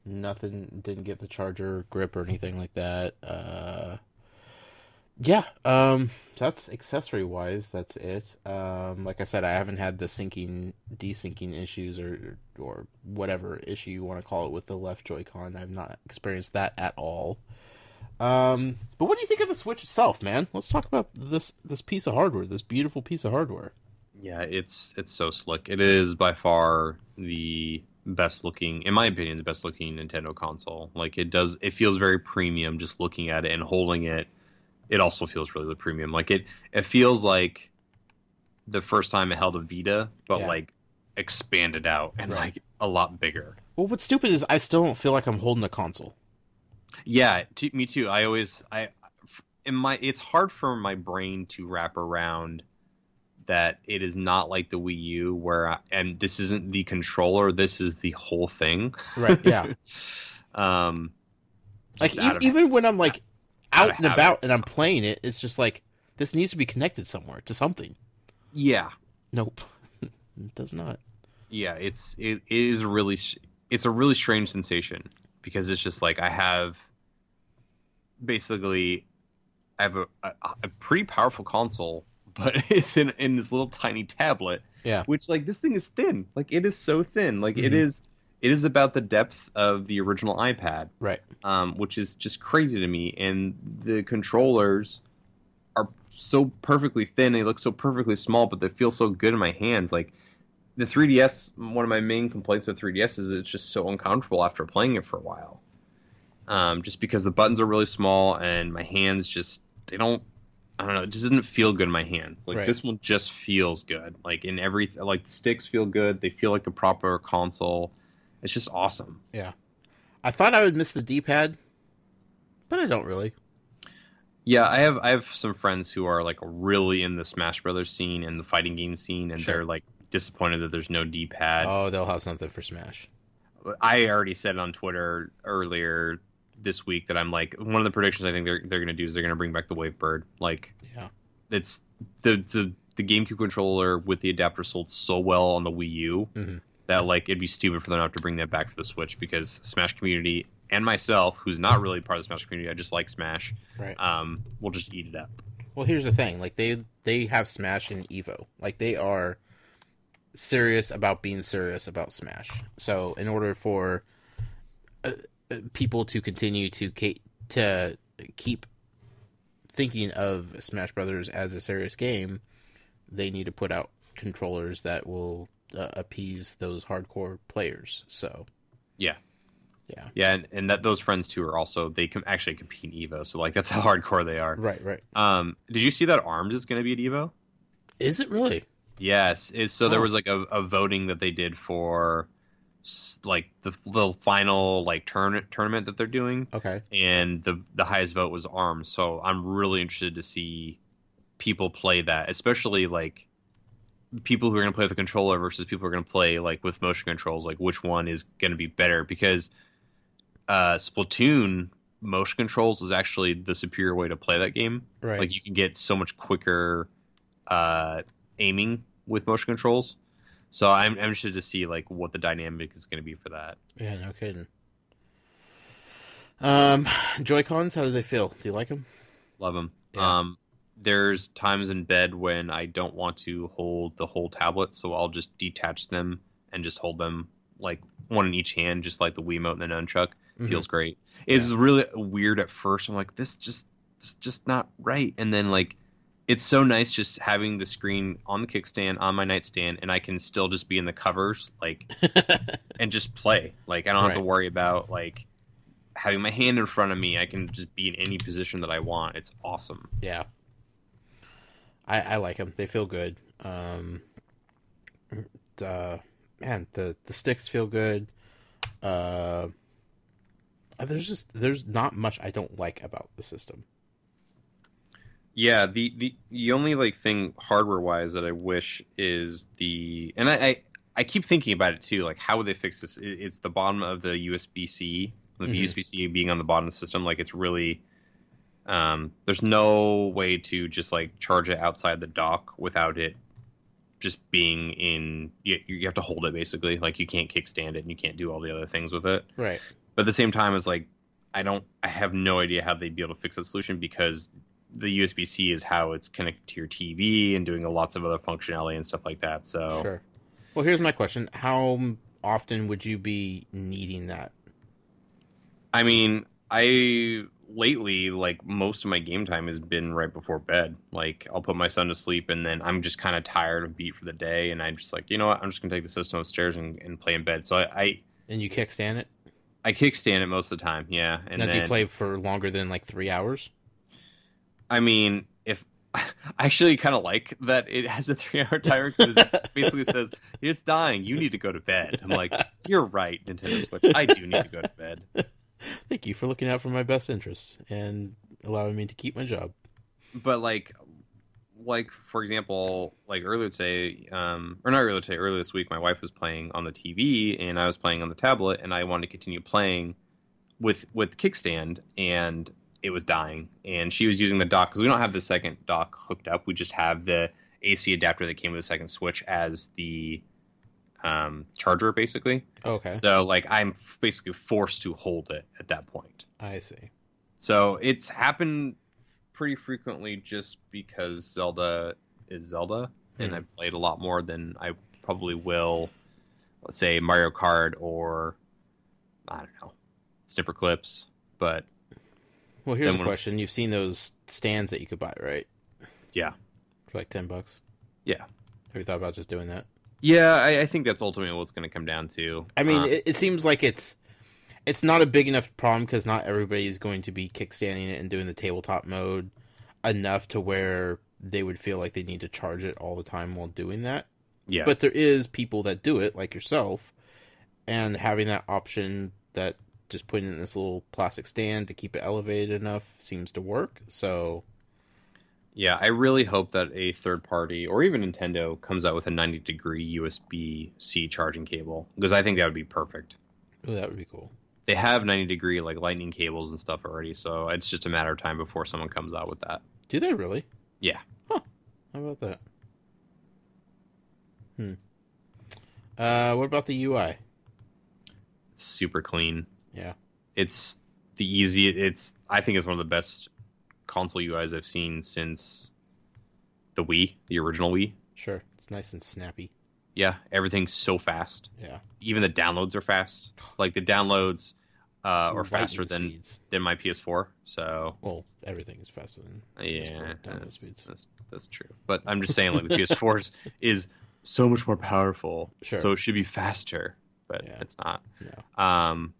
Nothing. Didn't get the charger grip or anything like that. Uh. Yeah. Um. That's accessory wise. That's it. Um. Like I said, I haven't had the syncing, desyncing issues or or whatever issue you want to call it with the left Joy-Con. I've not experienced that at all. Um, but what do you think of the Switch itself, man? Let's talk about this this piece of hardware, this beautiful piece of hardware. yeah it's it's so slick it is by far the best looking in my opinion the best looking nintendo console like it does it feels very premium just looking at it and holding it it also feels really the premium like it it feels like the first time it held a vita but Yeah. like expanded out and Right. like a lot bigger Well, what's stupid is I still don't feel like I'm holding a console. Yeah, t- me too. I always I in my it's hard for my brain to wrap around that it is not like the Wii U where I, and this isn't the controller, this is the whole thing. Right? Yeah. um like e- even when I'm like out and about and I'm playing it, it's just like this needs to be connected somewhere to something. yeah. Nope, it does not. Yeah, it's it, it is really it's a really strange sensation because it's just like I have basically I have a, a, a pretty powerful console, but it's in in this little tiny tablet. Yeah. Which like this thing is thin. Like it is so thin. Like it Mhm. is it is about the depth of the original iPad, Right. um, which is just crazy to me. And the controllers are so perfectly thin. They look so perfectly small, but they feel so good in my hands. Like the 3DS, one of my main complaints with 3DS is it's just so uncomfortable after playing it for a while. Um, just because the buttons are really small and my hands just they don't. I don't know. It just doesn't feel good in my hands. Like Right. this one just feels good. Like in every like the sticks feel good. They feel like a proper console. It's just awesome. Yeah. I thought I would miss the D-pad, but I don't really. Yeah, I have I have some friends who are like really in the Smash Brothers scene and the fighting game scene, and Sure. they're like disappointed that there's no D-pad. Oh, they'll have something for Smash. I already said on Twitter earlier this week that I'm like one of the predictions I think they're they're gonna do is they're gonna bring back the Wavebird. Like Yeah. it's the the the GameCube controller with the adapter sold so well on the Wii U Mhm. That like it'd be stupid for them not to bring that back for the Switch because Smash community and myself, who's not really part of the Smash community, I just like Smash, Right. um, will just eat it up. Well, here's the thing: like they they have Smash and Evo. Like they are serious about being serious about Smash. So in order for uh, uh, people to continue to ca- to keep thinking of Smash Brothers as a serious game, they need to put out controllers that will uh, appease those hardcore players. So Yeah. yeah, Yeah, and, and that those friends too are also they can actually compete in Evo, so like that's how hardcore they are. right, right. Um, did you see that Arms is going to be at Evo? Is it really? Yes. It's, so there Oh. was like a, a voting that they did for like the the final like turn tournament that they're doing, Okay. and the the highest vote was Arms. So I'm really interested to see people play that, especially like people who are going to play with the controller versus people who are going to play like with motion controls. Like which one is going to be better? Because uh, Splatoon motion controls is actually the superior way to play that game. Right. Like you can get so much quicker uh, aiming with motion controls. So I'm, I'm interested to see like what the dynamic is going to be for that. yeah, no kidding. Um, Joy Cons, how do they feel? Do you like them? Love them. Yeah. Um, there's times in bed when I don't want to hold the whole tablet, so I'll just detach them and just hold them like one in each hand, just like the Wiimote and the nunchuck. Mhm. Feels great. It's really weird at first. I'm like, this just, it's just not right. And then like, it's so nice just having the screen on the kickstand on my nightstand, and I can still just be in the covers, like, and just play. Like, I don't have to worry about like having my hand in front of me. I can just be in any position that I want. It's awesome. Yeah. I I like them. They feel good. Um the man, the the sticks feel good. Uh there's just there's not much I don't like about the system. Yeah, the, the the only like thing hardware wise that I wish is the and I, I I keep thinking about it too. Like, how would they fix this? It- It's the bottom of the USB C, the Mhm. USB C being on the bottom of the system. Like, it's really um, there's no way to just like charge it outside the dock without it just being in. You, you have to hold it basically. Like, you can't kickstand it and you can't do all the other things with it. Right. But at the same time, it's like I don't, I have no idea how they'd be able to fix that solution because the USB C is how it's connected to your TV and doing lots of other functionality and stuff like that. So Sure. Well, here's my question. How often would you be needing that? I mean, I lately like most of my game time has been right before bed. Like I'll put my son to sleep and then I'm just kind of tired and beat for the day, and I'm just like, you know what, I'm just gonna take the system upstairs and, and play in bed. So I, I And you kickstand it? I kickstand it most of the time, yeah. And now, then do you play for longer than like three hours? I mean, if I actually kind of like that it has a three-hour timer because it basically says it's dying. You need to go to bed. I'm like, you're right, Nintendo Switch. I do need to go to bed. Thank you for looking out for my best interests and allowing me to keep my job. But like, like for example, like earlier today, um, or not earlier today, earlier this week, my wife was playing on the TV and I was playing on the tablet, and I wanted to continue playing with with kickstand, and it was dying, and she was using the dock because we don't have the second dock hooked up. We just have the AC adapter that came with the second switch as the um, charger, basically. Okay. So like, I'm f- basically forced to hold it at that point. I see. So it's happened pretty frequently just because Zelda is Zelda, and Hmm. I've played a lot more than I probably will, let's say Mario Kart or I don't know, Snipperclips. But Well, here's a question. You've seen those stands that you could buy, right? yeah, For like 10 bucks? Yeah. Have you thought about just doing that? Yeah, I, I think that's ultimately what's going to come down to. I mean, Uh, it, it seems like it's it's not a big enough problem because not everybody is going to be kickstanding it and doing the tabletop mode enough to where they would feel like they need to charge it all the time while doing that. yeah, But there is people that do it, like yourself, and having that option that just putting it in this little plastic stand to keep it elevated enough seems to work. So yeah, I really hope that a third party or even Nintendo comes out with a 90 degree USB C charging cable because I think that would be perfect. that would be cool. they have 90 degree like lightning cables and stuff already so it's just a matter of time before someone comes out with that Do they really? Yeah. Huh. How about that? Hmm. Uh, what about the UI? it's super clean Yeah. it's the easy it's i think it's one of the best console uis i've seen since the wii the original wii Sure. It's nice and snappy. yeah everything's so fast Yeah. even the downloads are fast like the downloads uh, are Lightning faster than speeds. than my ps4 so Well, everything is faster than yeah download that's, speeds. that's, that's true but i'm just saying like the ps4's is so much more powerful. Sure. So it should be faster, but Yeah. it's not. No. Um,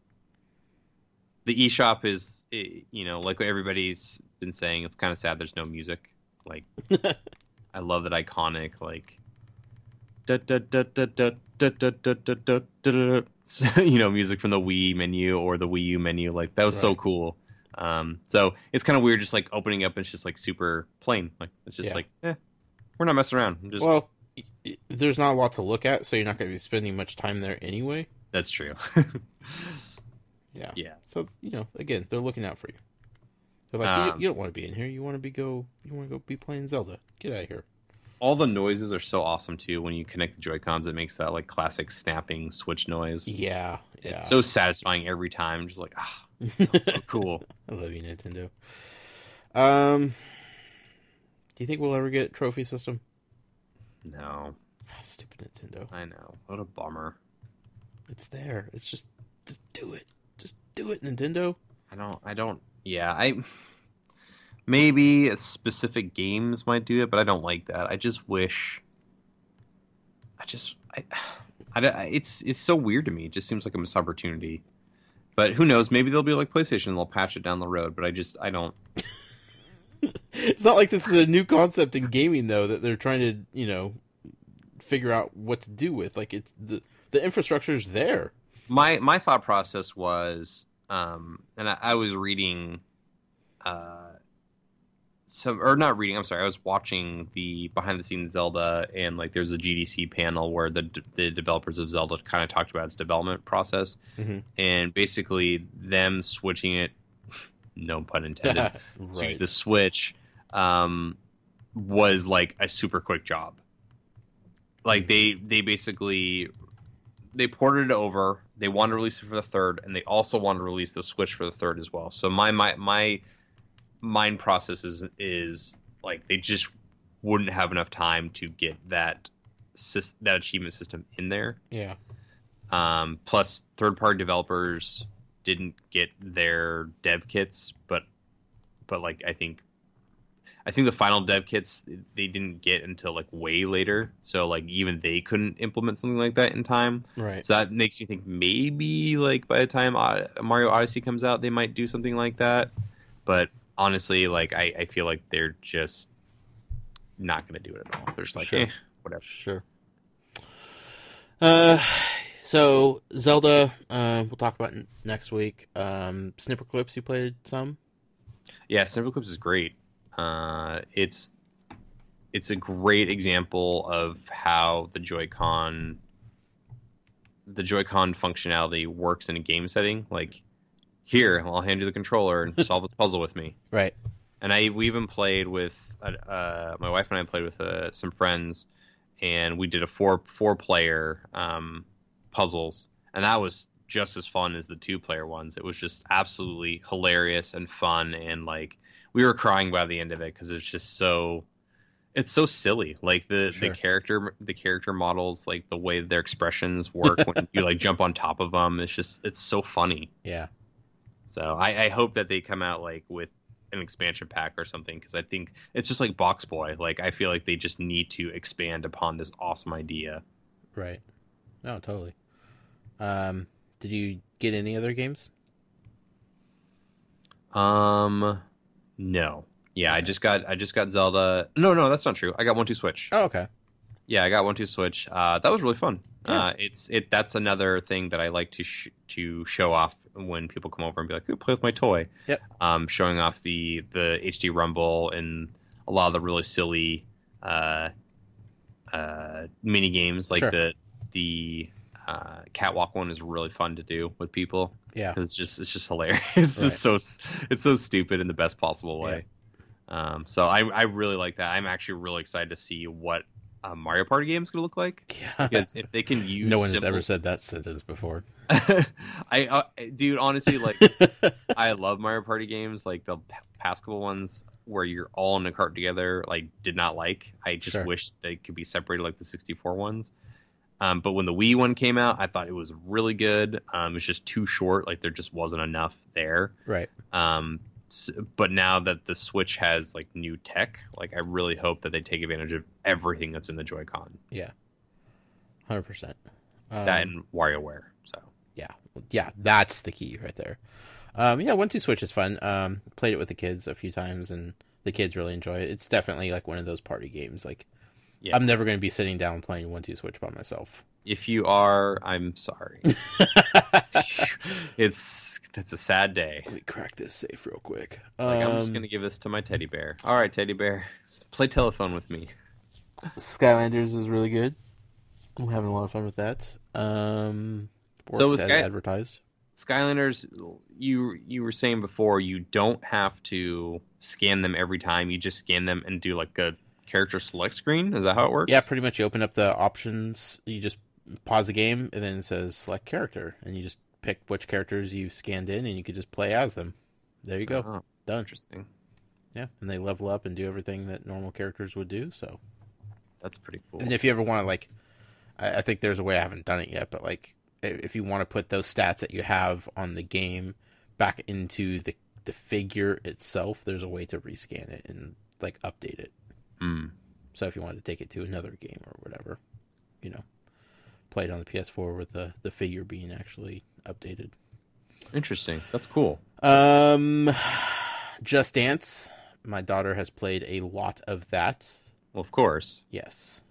the eShop is, you know, like what everybody's been saying. It's kind of sad. There's no music. Like, I love that iconic like, you know, music from the Wii menu or the Wii U menu. Like that was so cool. Um, so it's kind of weird, just like opening up and it's just like super plain. Like it's just like, eh, we're not messing around. Just... Well, there's not a lot to look at, so you're not going to be spending much time there anyway. That's true. Yeah. yeah. So you know, again, they're looking out for you. They're like, Um, you, you don't want to be in here. You want to be go. You want to go be playing Zelda. Get out of here. all the noises are so awesome too when you connect the joy cons it makes that like classic snapping switch noise Yeah. Yeah. it's so satisfying every time just like ah so cool I love you, Nintendo. Um, do you think we'll ever get trophy system? no Ah, stupid Nintendo. i know what a bummer It's there. It's just, just do it. Do it, Nintendo. i don't i don't yeah i maybe specific games might do it but i don't like that i just wish i just i, I don't- it's it's so weird to me it just seems like a missed opportunity but who knows maybe they'll be like playstation and they'll patch it down the road but i just i don't It's not like this is a new concept in gaming, though, that they're trying to, you know, figure out what to do with. Like it's the the infrastructure's there. My my thought process was um and I, I was reading uh some or not reading i'm sorry i was watching the behind the scenes zelda and like there's a gdc panel where the the developers of zelda kind of talked about its development process Mhm. and basically them switching it no pun intended to right. the switch um was like a super quick job like they they basically they ported it over they want to release it for the third and they also want to release the switch for the third as well so my my my mind process is is like they just wouldn't have enough time to get that that achievement system in there Yeah. um, plus, third party developers didn't get their dev kits, but but like I think I think the final dev kits they didn't get until like way later. So like even they couldn't implement something like that in time. Right. So that makes me think maybe like by the time Mario Odyssey comes out, they might do something like that. But honestly, like I, I feel like they're just not going to do it at all. They're just like, Sure. eh, whatever. Sure. Uh, so Zelda, uh, we'll talk about n- next week. Um, Snipperclips, you played some. Yeah, Snipperclips is great. Uh, it's it's a great example of how the Joy-Con the Joy-Con functionality works in a game setting. Like, here, I'll hand you the controller and solve this puzzle with me. Right. And I we even played with uh, uh, my wife and I played with uh, some friends, and we did a four four player um, puzzles, and that was just as fun as the two player ones. It was just absolutely hilarious and fun, and like we were crying by the end of it because it's just so it's so silly. Like the Sure. the character the character models, like the way their expressions work when you like jump on top of them. It's just it's so funny. Yeah. So I, I hope that they come out like with an expansion pack or something because I think it's just like BoxBoy. Like I feel like they just need to expand upon this awesome idea. Right. No, totally. Um, did you get any other games? Um, no, yeah, I just got I just got Zelda. No, no, that's not true. I got one two Switch. Oh, okay. Yeah, I got 1-2-Switch. Uh, that was really fun. Yeah. Uh, it's it that's another thing that I like to sh- to show off when people come over and be like, "Ooh, play with my toy." Yep. Um, showing off the the HD Rumble and a lot of the really silly uh, uh, mini games like Sure. the the uh, catwalk one is really fun to do with people. Yeah, it's just it's just hilarious. It's Right. just so it's so stupid in the best possible way. Um, so I I really like that. I'm actually really excited to see what a Mario Party game is going to look like Yeah. because if they can use no one has ever said that sentence before. I uh, dude honestly like I love Mario Party games like the past couple ones where you're all in a cart together like did not like. I just Sure. wish they could be separated like the 64 ones. Um, but when the Wii one came out, I thought it was really good. Um, it's just too short. Like there just wasn't enough there. right. Um, s- but now that the Switch has like new tech, like I really hope that they take advantage of everything that's in the Joy-Con. Yeah. hundred percent. Um, that and WarioWare. So yeah, yeah, that's the key right there. Um, yeah, 1-2-Switch is fun. Um, played it with the kids a few times, and the kids really enjoy it. It's definitely like one of those party games. Like, Yeah. I'm never going to be sitting down playing 1-2-Switch by myself. if you are, I'm sorry. it's that's a sad day. Let me crack this safe real quick. Like I'm just Um, gonna give this to my teddy bear. All right, teddy bear, play telephone with me. Skylanders is really good. I'm having a lot of fun with that. Um, So works was as Sky- advertised. Skylanders, you you were saying before you don't have to scan them every time. You just scan them and do like a character select screen. Is that how it works? Yeah, pretty much. You open up the options. You just pause the game, and then it says select character, and you just pick which characters you've scanned in, and you could just play as them. There you go, Oh, done. interesting. Yeah, and they level up and do everything that normal characters would do. So, That's pretty cool. and if you ever want to, like, I, I think there's a way I haven't done it yet, but like, if you want to put those stats that you have on the game back into the the figure itself, there's a way to rescan it and like update it. Hmm. So if you wanted to take it to another game or whatever, you know, play it on the PS4 with the the figure being actually updated. Interesting. That's cool. Um, Just Dance. My daughter has played a lot of that. Well, of course. Yes,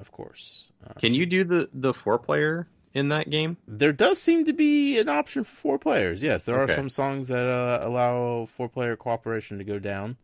of course. Uh, Can you do the the four player in that game? there does seem to be an option for four players. Yes, there Okay. are some songs that uh, allow four player cooperation to go down.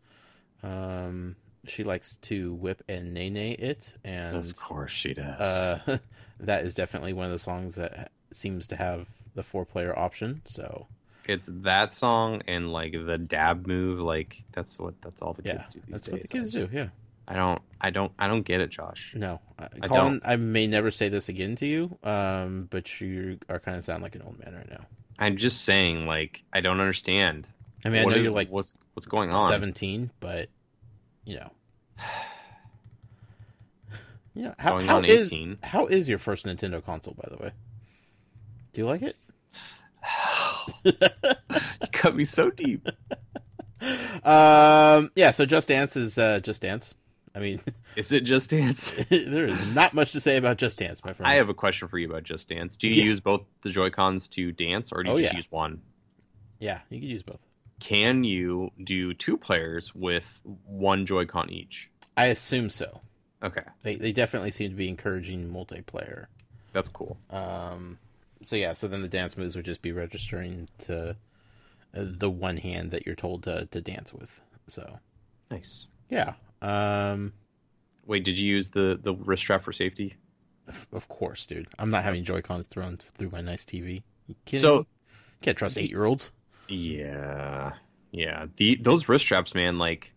Um, she likes to whip and nay nay it, and of course she does. uh, that is definitely one of the songs that seems to have the four player option. So it's that song and like the dab move. Like that's what that's all the yeah, kids do these that's days. what the kids just- do. Yeah. I don't. I don't. I don't get it, Josh. No, I, I Colin, I may never say this again to you, um, but you are kind of sound like an old man right now. I'm just saying. Like I don't understand. I mean, What I know is- you're like what's what's going on. 17, but you know, you know how how is 18. how is your first Nintendo console, by the way? Do you like it? you cut me so deep. um, yeah. So Just Dance is uh, Just Dance. I mean, Is it Just Dance? there is not much to say about Just Dance, my friend. I have a question for you about Just Dance. Do you Yeah. use both the Joy Cons to dance, or do you Oh, just yeah. use one? Yeah, you could use both. Can you do two players with one Joy-Con each? I assume so. Okay, They they definitely seem to be encouraging multiplayer. that's cool. Um, so yeah, so then the dance moves would just be registering to uh, the one hand that you're told to to dance with. So Nice. yeah, um, Wait, did you use the the wrist strap for safety? of- of course, dude. I'm not having Joy Cons thrown through my nice TV. You kidding So- me? can't trust eight year olds. Yeah, yeah. The those wrist straps, man. Like,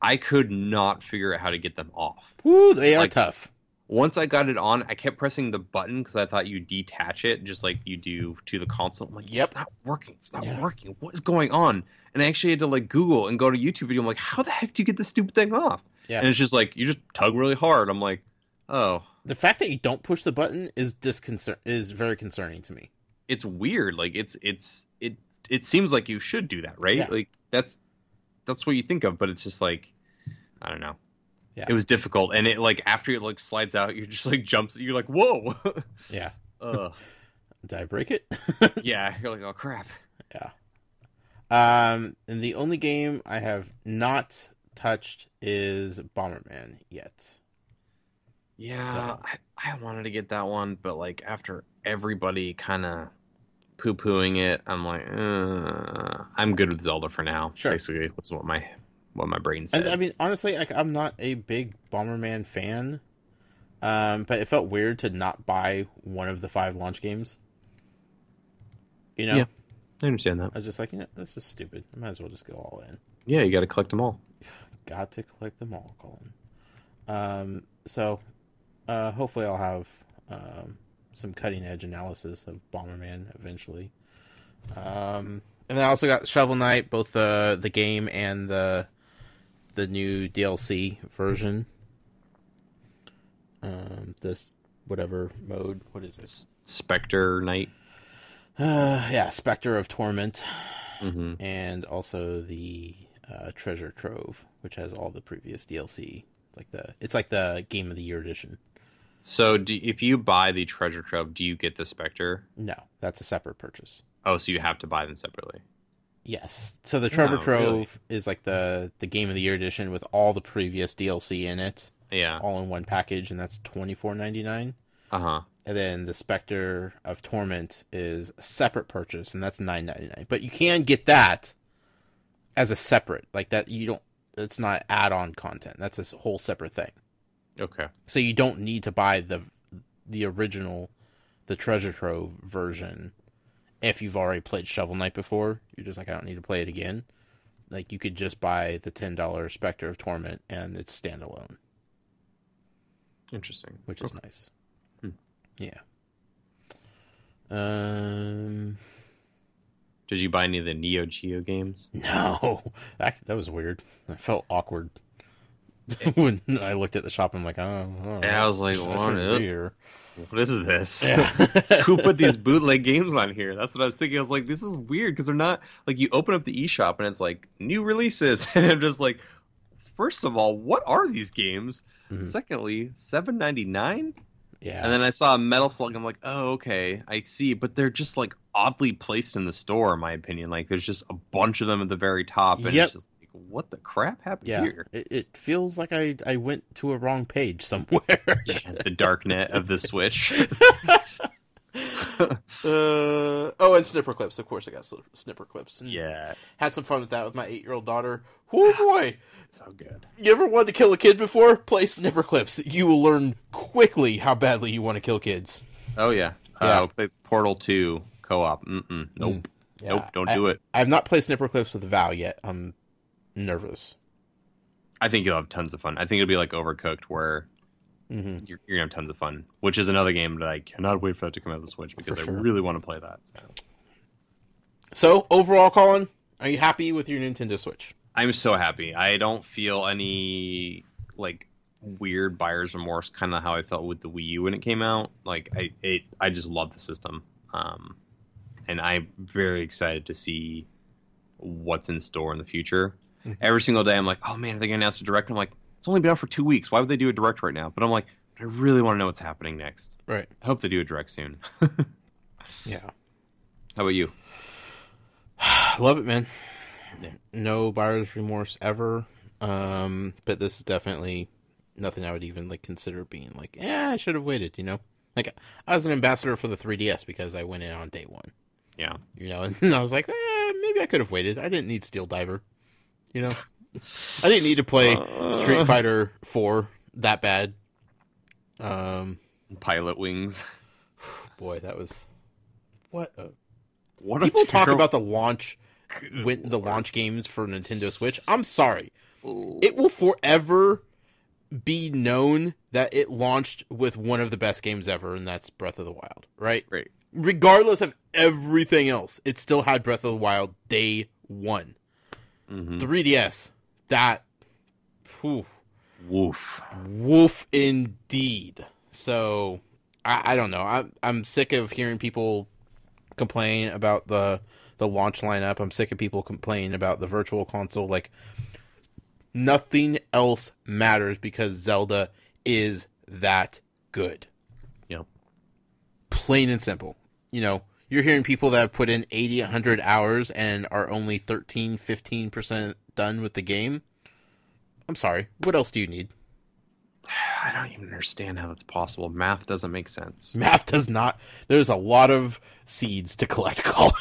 I could not figure out how to get them off. Woo, they are Like- tough. Once I got it on, I kept pressing the button because I thought you detach it just like you do to the console. I'm like, Yep. it's not working. It's not Yeah. working. What is going on? And I actually had to like Google and go to YouTube video. I'm like, how the heck do you get this stupid thing off? Yeah. And it's just like you just tug really hard. I'm like, oh, The fact that you don't push the button is disconcert is very concerning to me. it's weird. Like it's it's it it seems like you should do that, right? Yeah. Like that's that's what you think of, but it's just like I don't know. Yeah. It was difficult, and it like after it like slides out, you're just like jumps. You're like, whoa. Yeah. Ugh. Did I break it? yeah. You're like, oh crap. Yeah. Um, and the only game I have not touched is Bomberman yet. Yeah, I, I wanted to get that one, but like after everybody kind of poo pooing it, I'm like, uh, I'm good with Zelda for now. Sure. Basically, that's what my what my brain said. And I mean, honestly, like I'm not a big Bomberman fan, um, but it felt weird to not buy one of the five launch games. You know, Yeah. I understand that. I was just like, you know, this is stupid. I might as well just go all in. Yeah, you got to collect them all. Got to collect them all, Colin. Um, so uh, hopefully I'll have um, some cutting edge analysis of Bomberman eventually. Um, and then I also got Shovel Knight, both the the game and the the new DLC version. Um, this whatever mode, what is it? Spectre Knight. Uh, yeah, Spectre of Torment, hmm and also the uh, Treasure Trove, which has all the previous DLC. Like the, it's like the Game of the Year edition. So, do, if you buy the treasure trove, do you get the Spectre? No, that's a separate purchase. Oh, so you have to buy them separately. Yes. So the Treasure Oh, Trove really? is like the the Game of the Year edition with all the previous DLC in it, Yeah. all in one package, and that's twenty four ninety nine. Uh huh. And then the Spectre of Torment is a separate purchase, and that's nine ninety nine. But you can get that as a separate, like that. You don't. It's not add on content. That's a whole separate thing. Okay. So you don't need to buy the the original, the Treasure Trove version. If you've already played Shovel Knight before, you're just like, I don't need to play it again. Like you could just buy the ten dollar Spectre of Torment, and it's standalone, Interesting. which is nice. Hmm. Yeah. Um. Did you buy any of the Neo Geo games? No, that that was weird. I felt awkward when I looked at the shop. I'm like, oh, oh Yeah, I was like, what is-. What is this? Yeah. Who put these bootleg games on here? That's what I was thinking. I was like, this is weird because they're not like you open up the eShop and it's like new releases, and I'm just like, first of all, what are these games? Mhm. Secondly, seven ninety nine. Yeah. And then I saw a Metal Slug. I'm like, oh, okay, I see. But they're just like oddly placed in the store, in my opinion. Like, there's just a bunch of them at the very top, and Yep. it's just what the crap happened yeah, here? it, it feels like I, I went to a wrong page somewhere. the dark net of the Switch. uh, oh, and Snipperclips. Of course, I got Snipperclips. Yeah, Had some fun with that with my eight year old daughter. Oh boy! so good. You ever wanted to kill a kid before? Play Snipperclips. You will learn quickly how badly you want to kill kids. Oh yeah. Yeah. Uh, play Portal Two co-op. Mm-mm. Nope. Yeah, Nope. Don't I- do it. I have not played Snipperclips with Val yet. I'm nervous. I think you'll have tons of fun. I think it'll be like Overcooked, where hmm you're, you're gonna have tons of fun. Which is another game that I cannot wait for that to come out of the Switch because For I really want to play that. So. So overall, Colin, are you happy with your Nintendo Switch? I'm so happy. I don't feel any like weird buyer's remorse, kind of how I felt with the Wii U when it came out. Like I, it, I just love the system, um, and I'm very excited to see what's in store in the future. Mhm. Every single day, I'm like, oh man, are they gonna announce a direct? I'm like, it's only been out for two weeks. Why would they do a direct right now? But I'm like, I really want to know what's happening next. Right. I hope they do a direct soon. Yeah. How about you? Love it, man. Yeah. No buyer's remorse ever. Um, but this is definitely nothing I would even like consider being like, yeah, I should have waited. You know, like I was an ambassador for the 3DS because I went in on day one. Yeah. You know, and I was like, eh, maybe I could have waited. I didn't need Steel Diver. You know, I didn't need to play Uh. Street Fighter Four that bad. Um, Pilotwings. boy, that was what a What a people talk about the launch win the launch games for Nintendo Switch. I'm sorry. It will forever be known that it launched with one of the best games ever, and that's Breath of the Wild, right? Right. Regardless of everything else, it still had Breath of the Wild day one. Mhm. 3DS, that whew, Woof. woof indeed. So I, I don't know. I, I'm sick of hearing people complain about the the launch lineup. I'm sick of people complaining about the virtual console. Like nothing else matters because Zelda is that good. Yep. Plain and simple. You know, you're hearing people that have put in 80, 100 hours and are only 13, 15% done with the game. I'm sorry. What else do you need? I don't even understand how that's possible. Math doesn't make sense. Math does not. There's a lot of seeds to collect, Colin.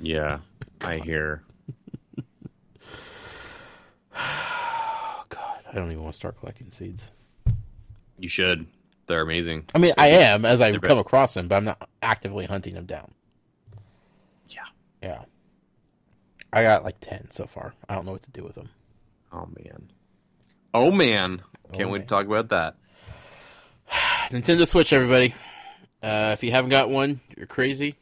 Yeah, I hear. oh God, I don't even want to start collecting seeds. You should. They're amazing. I mean, I am as I They're come across them, but I'm not actively hunting them down. Yeah. Yeah, I got like ten so far. I don't know what to do with them. Oh man. Oh man. Can't Oh, wait man. to talk about that. Nintendo Switch, everybody. Uh, if you haven't got one, you're crazy.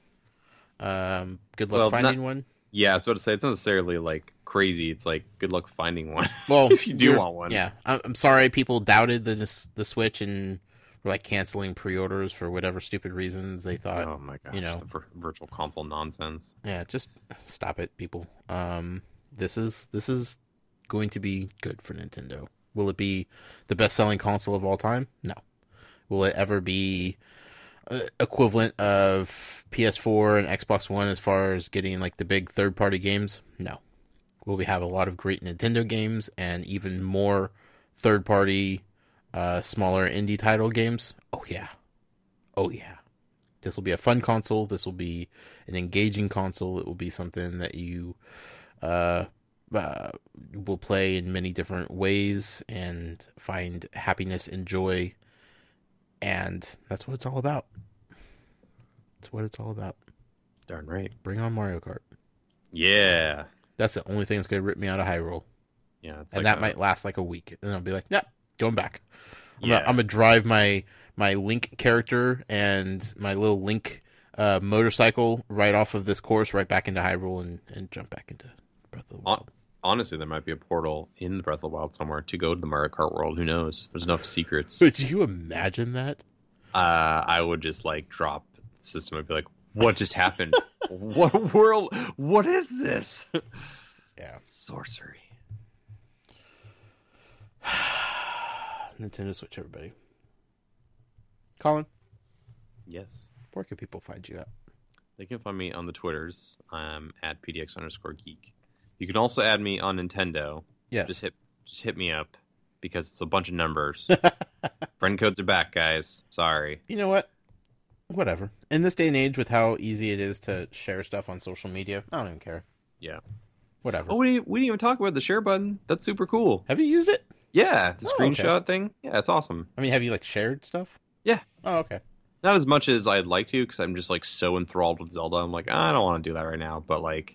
Um, good luck Well, finding not- one. Yeah, I was about to say it's not necessarily like crazy. It's like good luck finding one. Well, if you do want one. yeah. I'm, I'm sorry people doubted the the Switch and were like canceling pre-orders for whatever stupid reasons they thought. Oh my gosh. you know. vir- virtual console nonsense. Yeah, just stop it, people. Um, this is this is going to be good for Nintendo. Will it be the best-selling console of all time? No. Will it ever be uh, equivalent of PS4 and Xbox One as far as getting like the big third party games? No. Will we have a lot of great Nintendo games and even more third party, uh, smaller indie title games? Oh, yeah. Oh, yeah. This will be a fun console. This will be an engaging console. It will be something that you uh, uh, will play in many different ways and find happiness and joy. And that's what it's all about. That's what it's all about. Darn right. Bring on Mario Kart. Yeah. That's the only thing that's going to rip me out of Hyrule. Yeah. It's and like that a- might last like a week. Then I'll be like, yeah, going back. I'm Yeah. gonna, I'm gonna drive my my Link character and my little Link uh, motorcycle right off of this course, right back into Hyrule, and, and jump back into Breath of the Wild. Honestly, there might be a portal in the Breath of the Wild somewhere to go to the Mario Kart world. Who knows? There's enough secrets. Could you imagine that? uh, I would just like drop the system and be like, "What just happened? what world? What is this? Yeah. Sorcery." Nintendo Switch, everybody. Colin, Yes. where can people find you at? They can find me on the Twitters. I'm at pdx underscore geek. You can also add me on Nintendo. Yes. Just hit just hit me up because it's a bunch of numbers. Friend codes are back, guys. Sorry. you know what? Whatever. In this day and age, with how easy it is to share stuff on social media, I don't even care. Yeah. Whatever. Oh, we didn't, we didn't even talk about the share button. That's super cool. Have you used it? Yeah, the Oh, okay. screenshot thing. Yeah, it's awesome. I mean, have you like shared stuff? Yeah. Oh, okay. Not as much as I'd like to because I'm just like so enthralled with Zelda. I'm like, I don't want to do that right now. But like,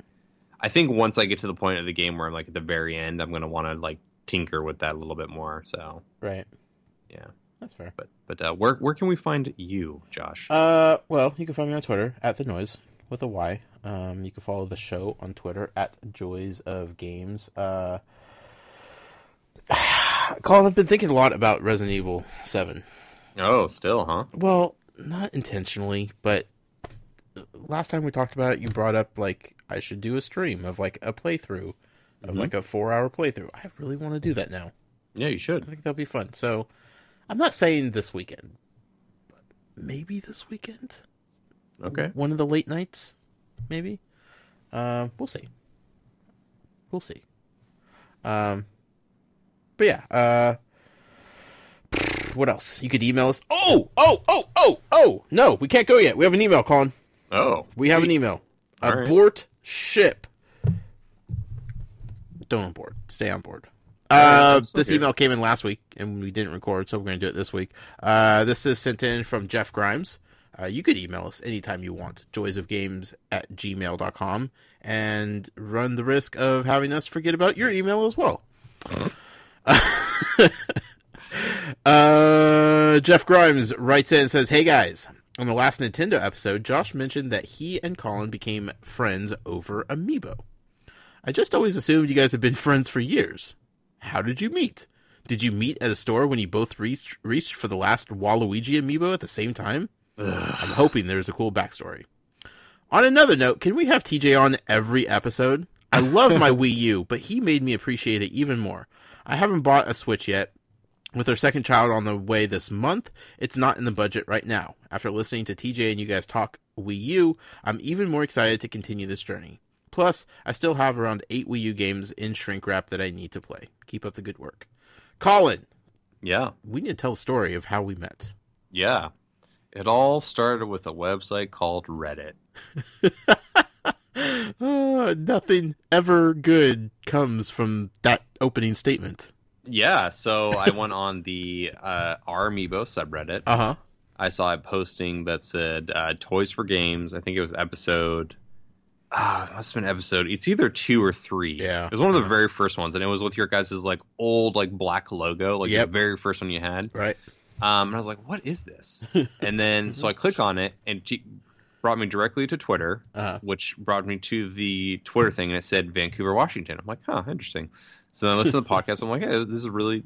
I think once I get to the point of the game where I'm like at the very end, I'm gonna want to like tinker with that a little bit more. So Right. yeah. That's fair. But but uh, where where can we find you, Josh? Uh, well, you can find me on Twitter at the noise with a Y. Um, you can follow the show on Twitter at Joys of Games. Uh, Colin, I've been thinking a lot about Resident Evil Seven. oh, still, huh? Well, not intentionally, but last time we talked about it, you brought up like I should do a stream of like a playthrough of Mhm. like a four-hour playthrough. I really want to do that now. Yeah, you should. I think that'll be fun. So, I'm not saying this weekend, but maybe this weekend. Okay. One of the late nights, maybe. Um, we'll see. We'll see. Um, but yeah. Uh, what else? You could email us. Oh, oh, oh, oh, oh! No, we can't go yet. We have an email, Colin. Oh, We have an email. All right. Abort ship. Don't abort. Stay on board. Uh, this email came in last week, and we didn't record, so we're going to do it this week. Uh, this is sent in from Jeff Grimes. Uh, you could email us anytime you want, joysofgames at gmail.com, and run the risk of having us forget about your email as well. uh, Jeff Grimes writes in and says, Hey guys, on the last Nintendo episode, Josh mentioned that he and Colin became friends over Amiibo. I just always assumed you guys have been friends for years. How did you meet? Did you meet at a store when you both reached, reached for the last Waluigi amiibo at the same time? I'm hoping there's a cool backstory. On another note, can we have TJ on every episode? I love my Wii U, but he made me appreciate it even more. I haven't bought a Switch yet. With our second child on the way this month, it's not in the budget right now. After listening to TJ and you guys talk Wii U, I'm even more excited to continue this journey. Plus, I still have around eight Wii U games in shrink wrap that I need to play. Keep up the good work. Colin, Yeah, we need to tell the story of how we met. yeah. It all started with a website called Reddit. Uh, nothing ever good comes from that opening statement. Yeah, so I went on the uh, our Amiibo subreddit. Uh huh. I saw a posting that said uh, "Toys for Games." I think it was episode. Ah, it must have been episode. It's either two or three. Yeah. it was one of the very first ones, and it was with your guys' like old like black logo, like Yep. the very first one you had. Right. Um, and I was like, "What is this?" and then so I click on it, and brought me directly to Twitter, Uh, which brought me to the Twitter thing, and it said Vancouver, Washington. I'm like, "Huh, interesting." So then I listened to the podcast. I'm like, "Hey, this is really,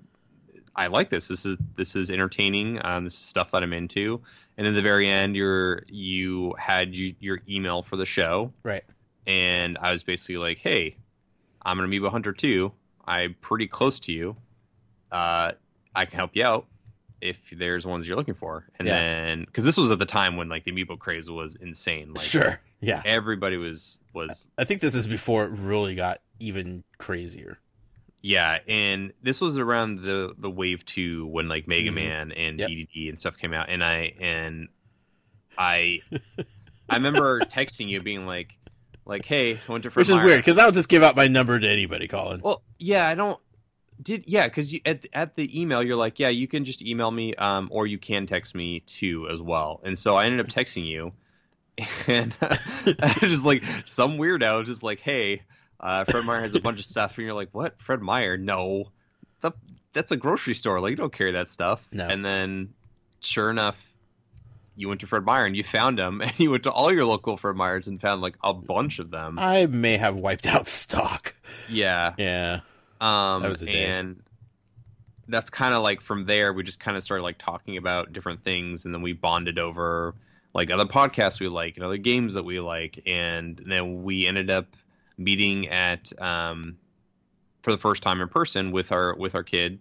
I like this. This is this is entertaining. Um, this is stuff that I'm into." And in the very end, your you had you, your email for the show, right. and I was basically like, "Hey, I'm an Amiibo hunter too. I'm pretty close to you. Uh, I can help you out. If there's ones you're looking for. And Yeah. then because this was at the time when like the amiibo craze was insane. Like sure. Yeah. everybody was was I think this is before it really got even crazier. yeah, and this was around the the wave two when like Mega Mhm. Man and Yep. DDD and stuff came out, and I and I I remember texting you being like like hey I went to Fred Which is weird because I'll just give out my number to anybody, Colin. Well, yeah, I don't did yeah because you at at the email you're like yeah you can just email me um or you can text me too as well. And so I ended up texting you and I just like some weirdo just like hey uh, Fred Meyer has a bunch of stuff and you're like what? Fred Meyer? No. That, that's a grocery store. Like you don't carry that stuff. No. and then sure enough you went to Fred Meyer and you found them and you went to all your local Fred Meyers and found like a bunch of them. I may have wiped out stock. yeah. Yeah. Um, That was a day. and that's kind of like from there we just kind of started like talking about different things, and then we bonded over like other podcasts we like and other games that we like, and then we ended up meeting at um, for the first time in person with our with our kid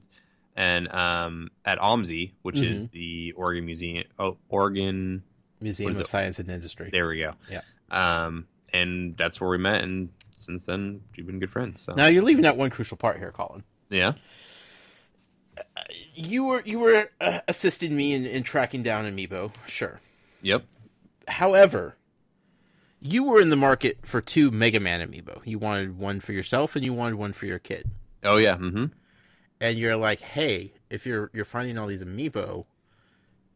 and um, at OMSI, which is Mm-hmm. the Oregon Museum, oh, Oregon. Museum of it? Science and Industry. There we go. Yeah. Um, and that's where we met, and since then we've been good friends. So Now you're leaving out one crucial part here, Colin. yeah. You were you were uh, assisting me in, in tracking down Amiibo, sure. Yep. However, you were in the market for two Mega Man Amiibo. You wanted one for yourself and you wanted one for your kid. Oh yeah. Mm-hmm. And you're like, hey, if you're you're finding all these Amiibo,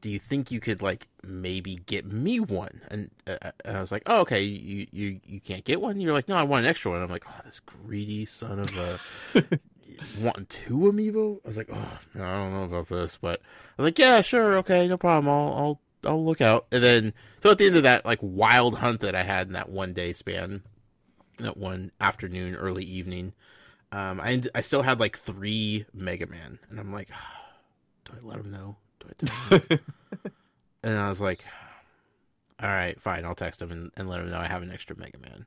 do you think you could like maybe get me one? And, uh, and I was like, oh, okay, you, you you can't get one. You're like, no, I want an extra one. I'm like, oh, this greedy son of a wanting two Amiibo. I was like, oh, no, I don't know about this, but I was like, yeah, sure, okay, no problem. I'll I'll I'll look out. And then so at the end of that like wild hunt that I had in that one day span, that one afternoon, early evening. Um, I I still had like three Mega Man, and I'm like, do I let him know? Do I him? and I was like, all right, fine, I'll text him and, and let him know I have an extra Mega Man.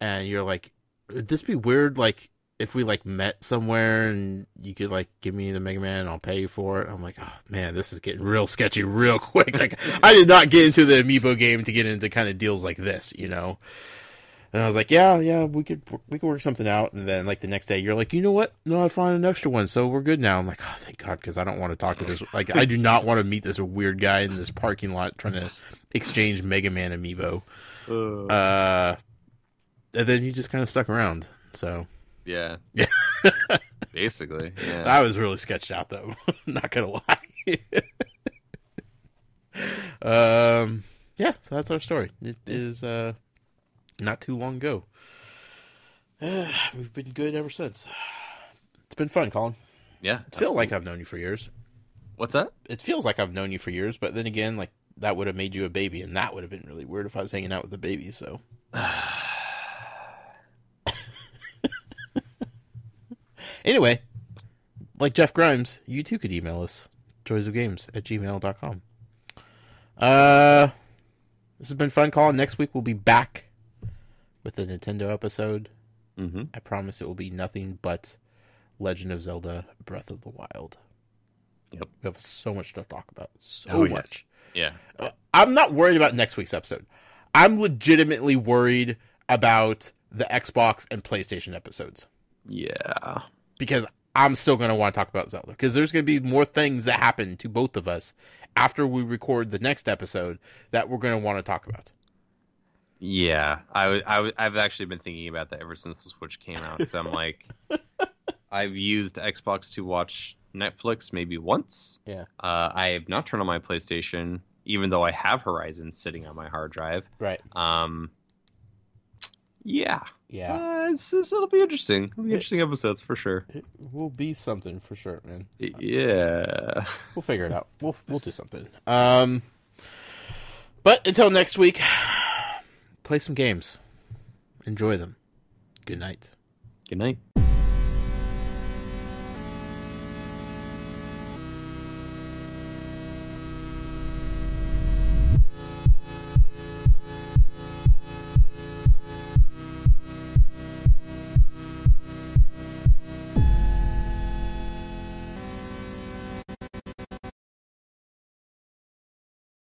And you're like, would this be weird? Like if we like met somewhere and you could like give me the Mega Man and I'll pay you for it. I'm like, oh man, this is getting real sketchy real quick. Like I did not get into the Amiibo game to get into kind of deals like this, you know. And I was like, yeah, yeah, we could we could work something out. And then like the next day, you're like, you know what? No, I found an extra one, so we're good now. I'm like, oh, thank God, because I don't want to talk to this. Like, I do not want to meet this weird guy in this parking lot trying to exchange Mega Man amiibo. Uh, and then you just kind of stuck around. So yeah. Yeah. Basically. Yeah. I was really sketched out, though. not gonna lie. um, yeah, so that's our story. It is uh not too long ago. We've been good ever since. It's been fun, Colin. yeah. It feels like I've known you for years. What's that? It feels like I've known you for years, but then again, like that would have made you a baby, and that would have been really weird if I was hanging out with a baby. So, anyway, like Jeff Grimes, you too could email us joysofgames at gmail.com. Uh, this has been fun, Colin. Next week we'll be back with the Nintendo episode. Mm-hmm. I promise it will be nothing but Legend of Zelda Breath of the Wild. Yep. We have so much to talk about. So Oh, much. Yeah. Uh, I'm not worried about next week's episode. I'm legitimately worried about the Xbox and PlayStation episodes Yeah. because I'm still going to want to talk about Zelda because there's going to be more things that happen to both of us after we record the next episode that we're going to want to talk about. Yeah. I, w- I, w- I've actually been thinking about that ever since the Switch came out. Because I'm like, I've used Xbox to watch Netflix maybe once. Yeah. Uh, I have not turned on my PlayStation, even though I have Horizon sitting on my hard drive. Right. Um, yeah. Yeah. Uh, it's, it's, it'll be interesting. It'll be interesting episodes for sure. It will be something for sure, man. Yeah. We'll figure it out. We'll we'll do something. Um, but until next week, play some games. Enjoy them. Good night. Good night.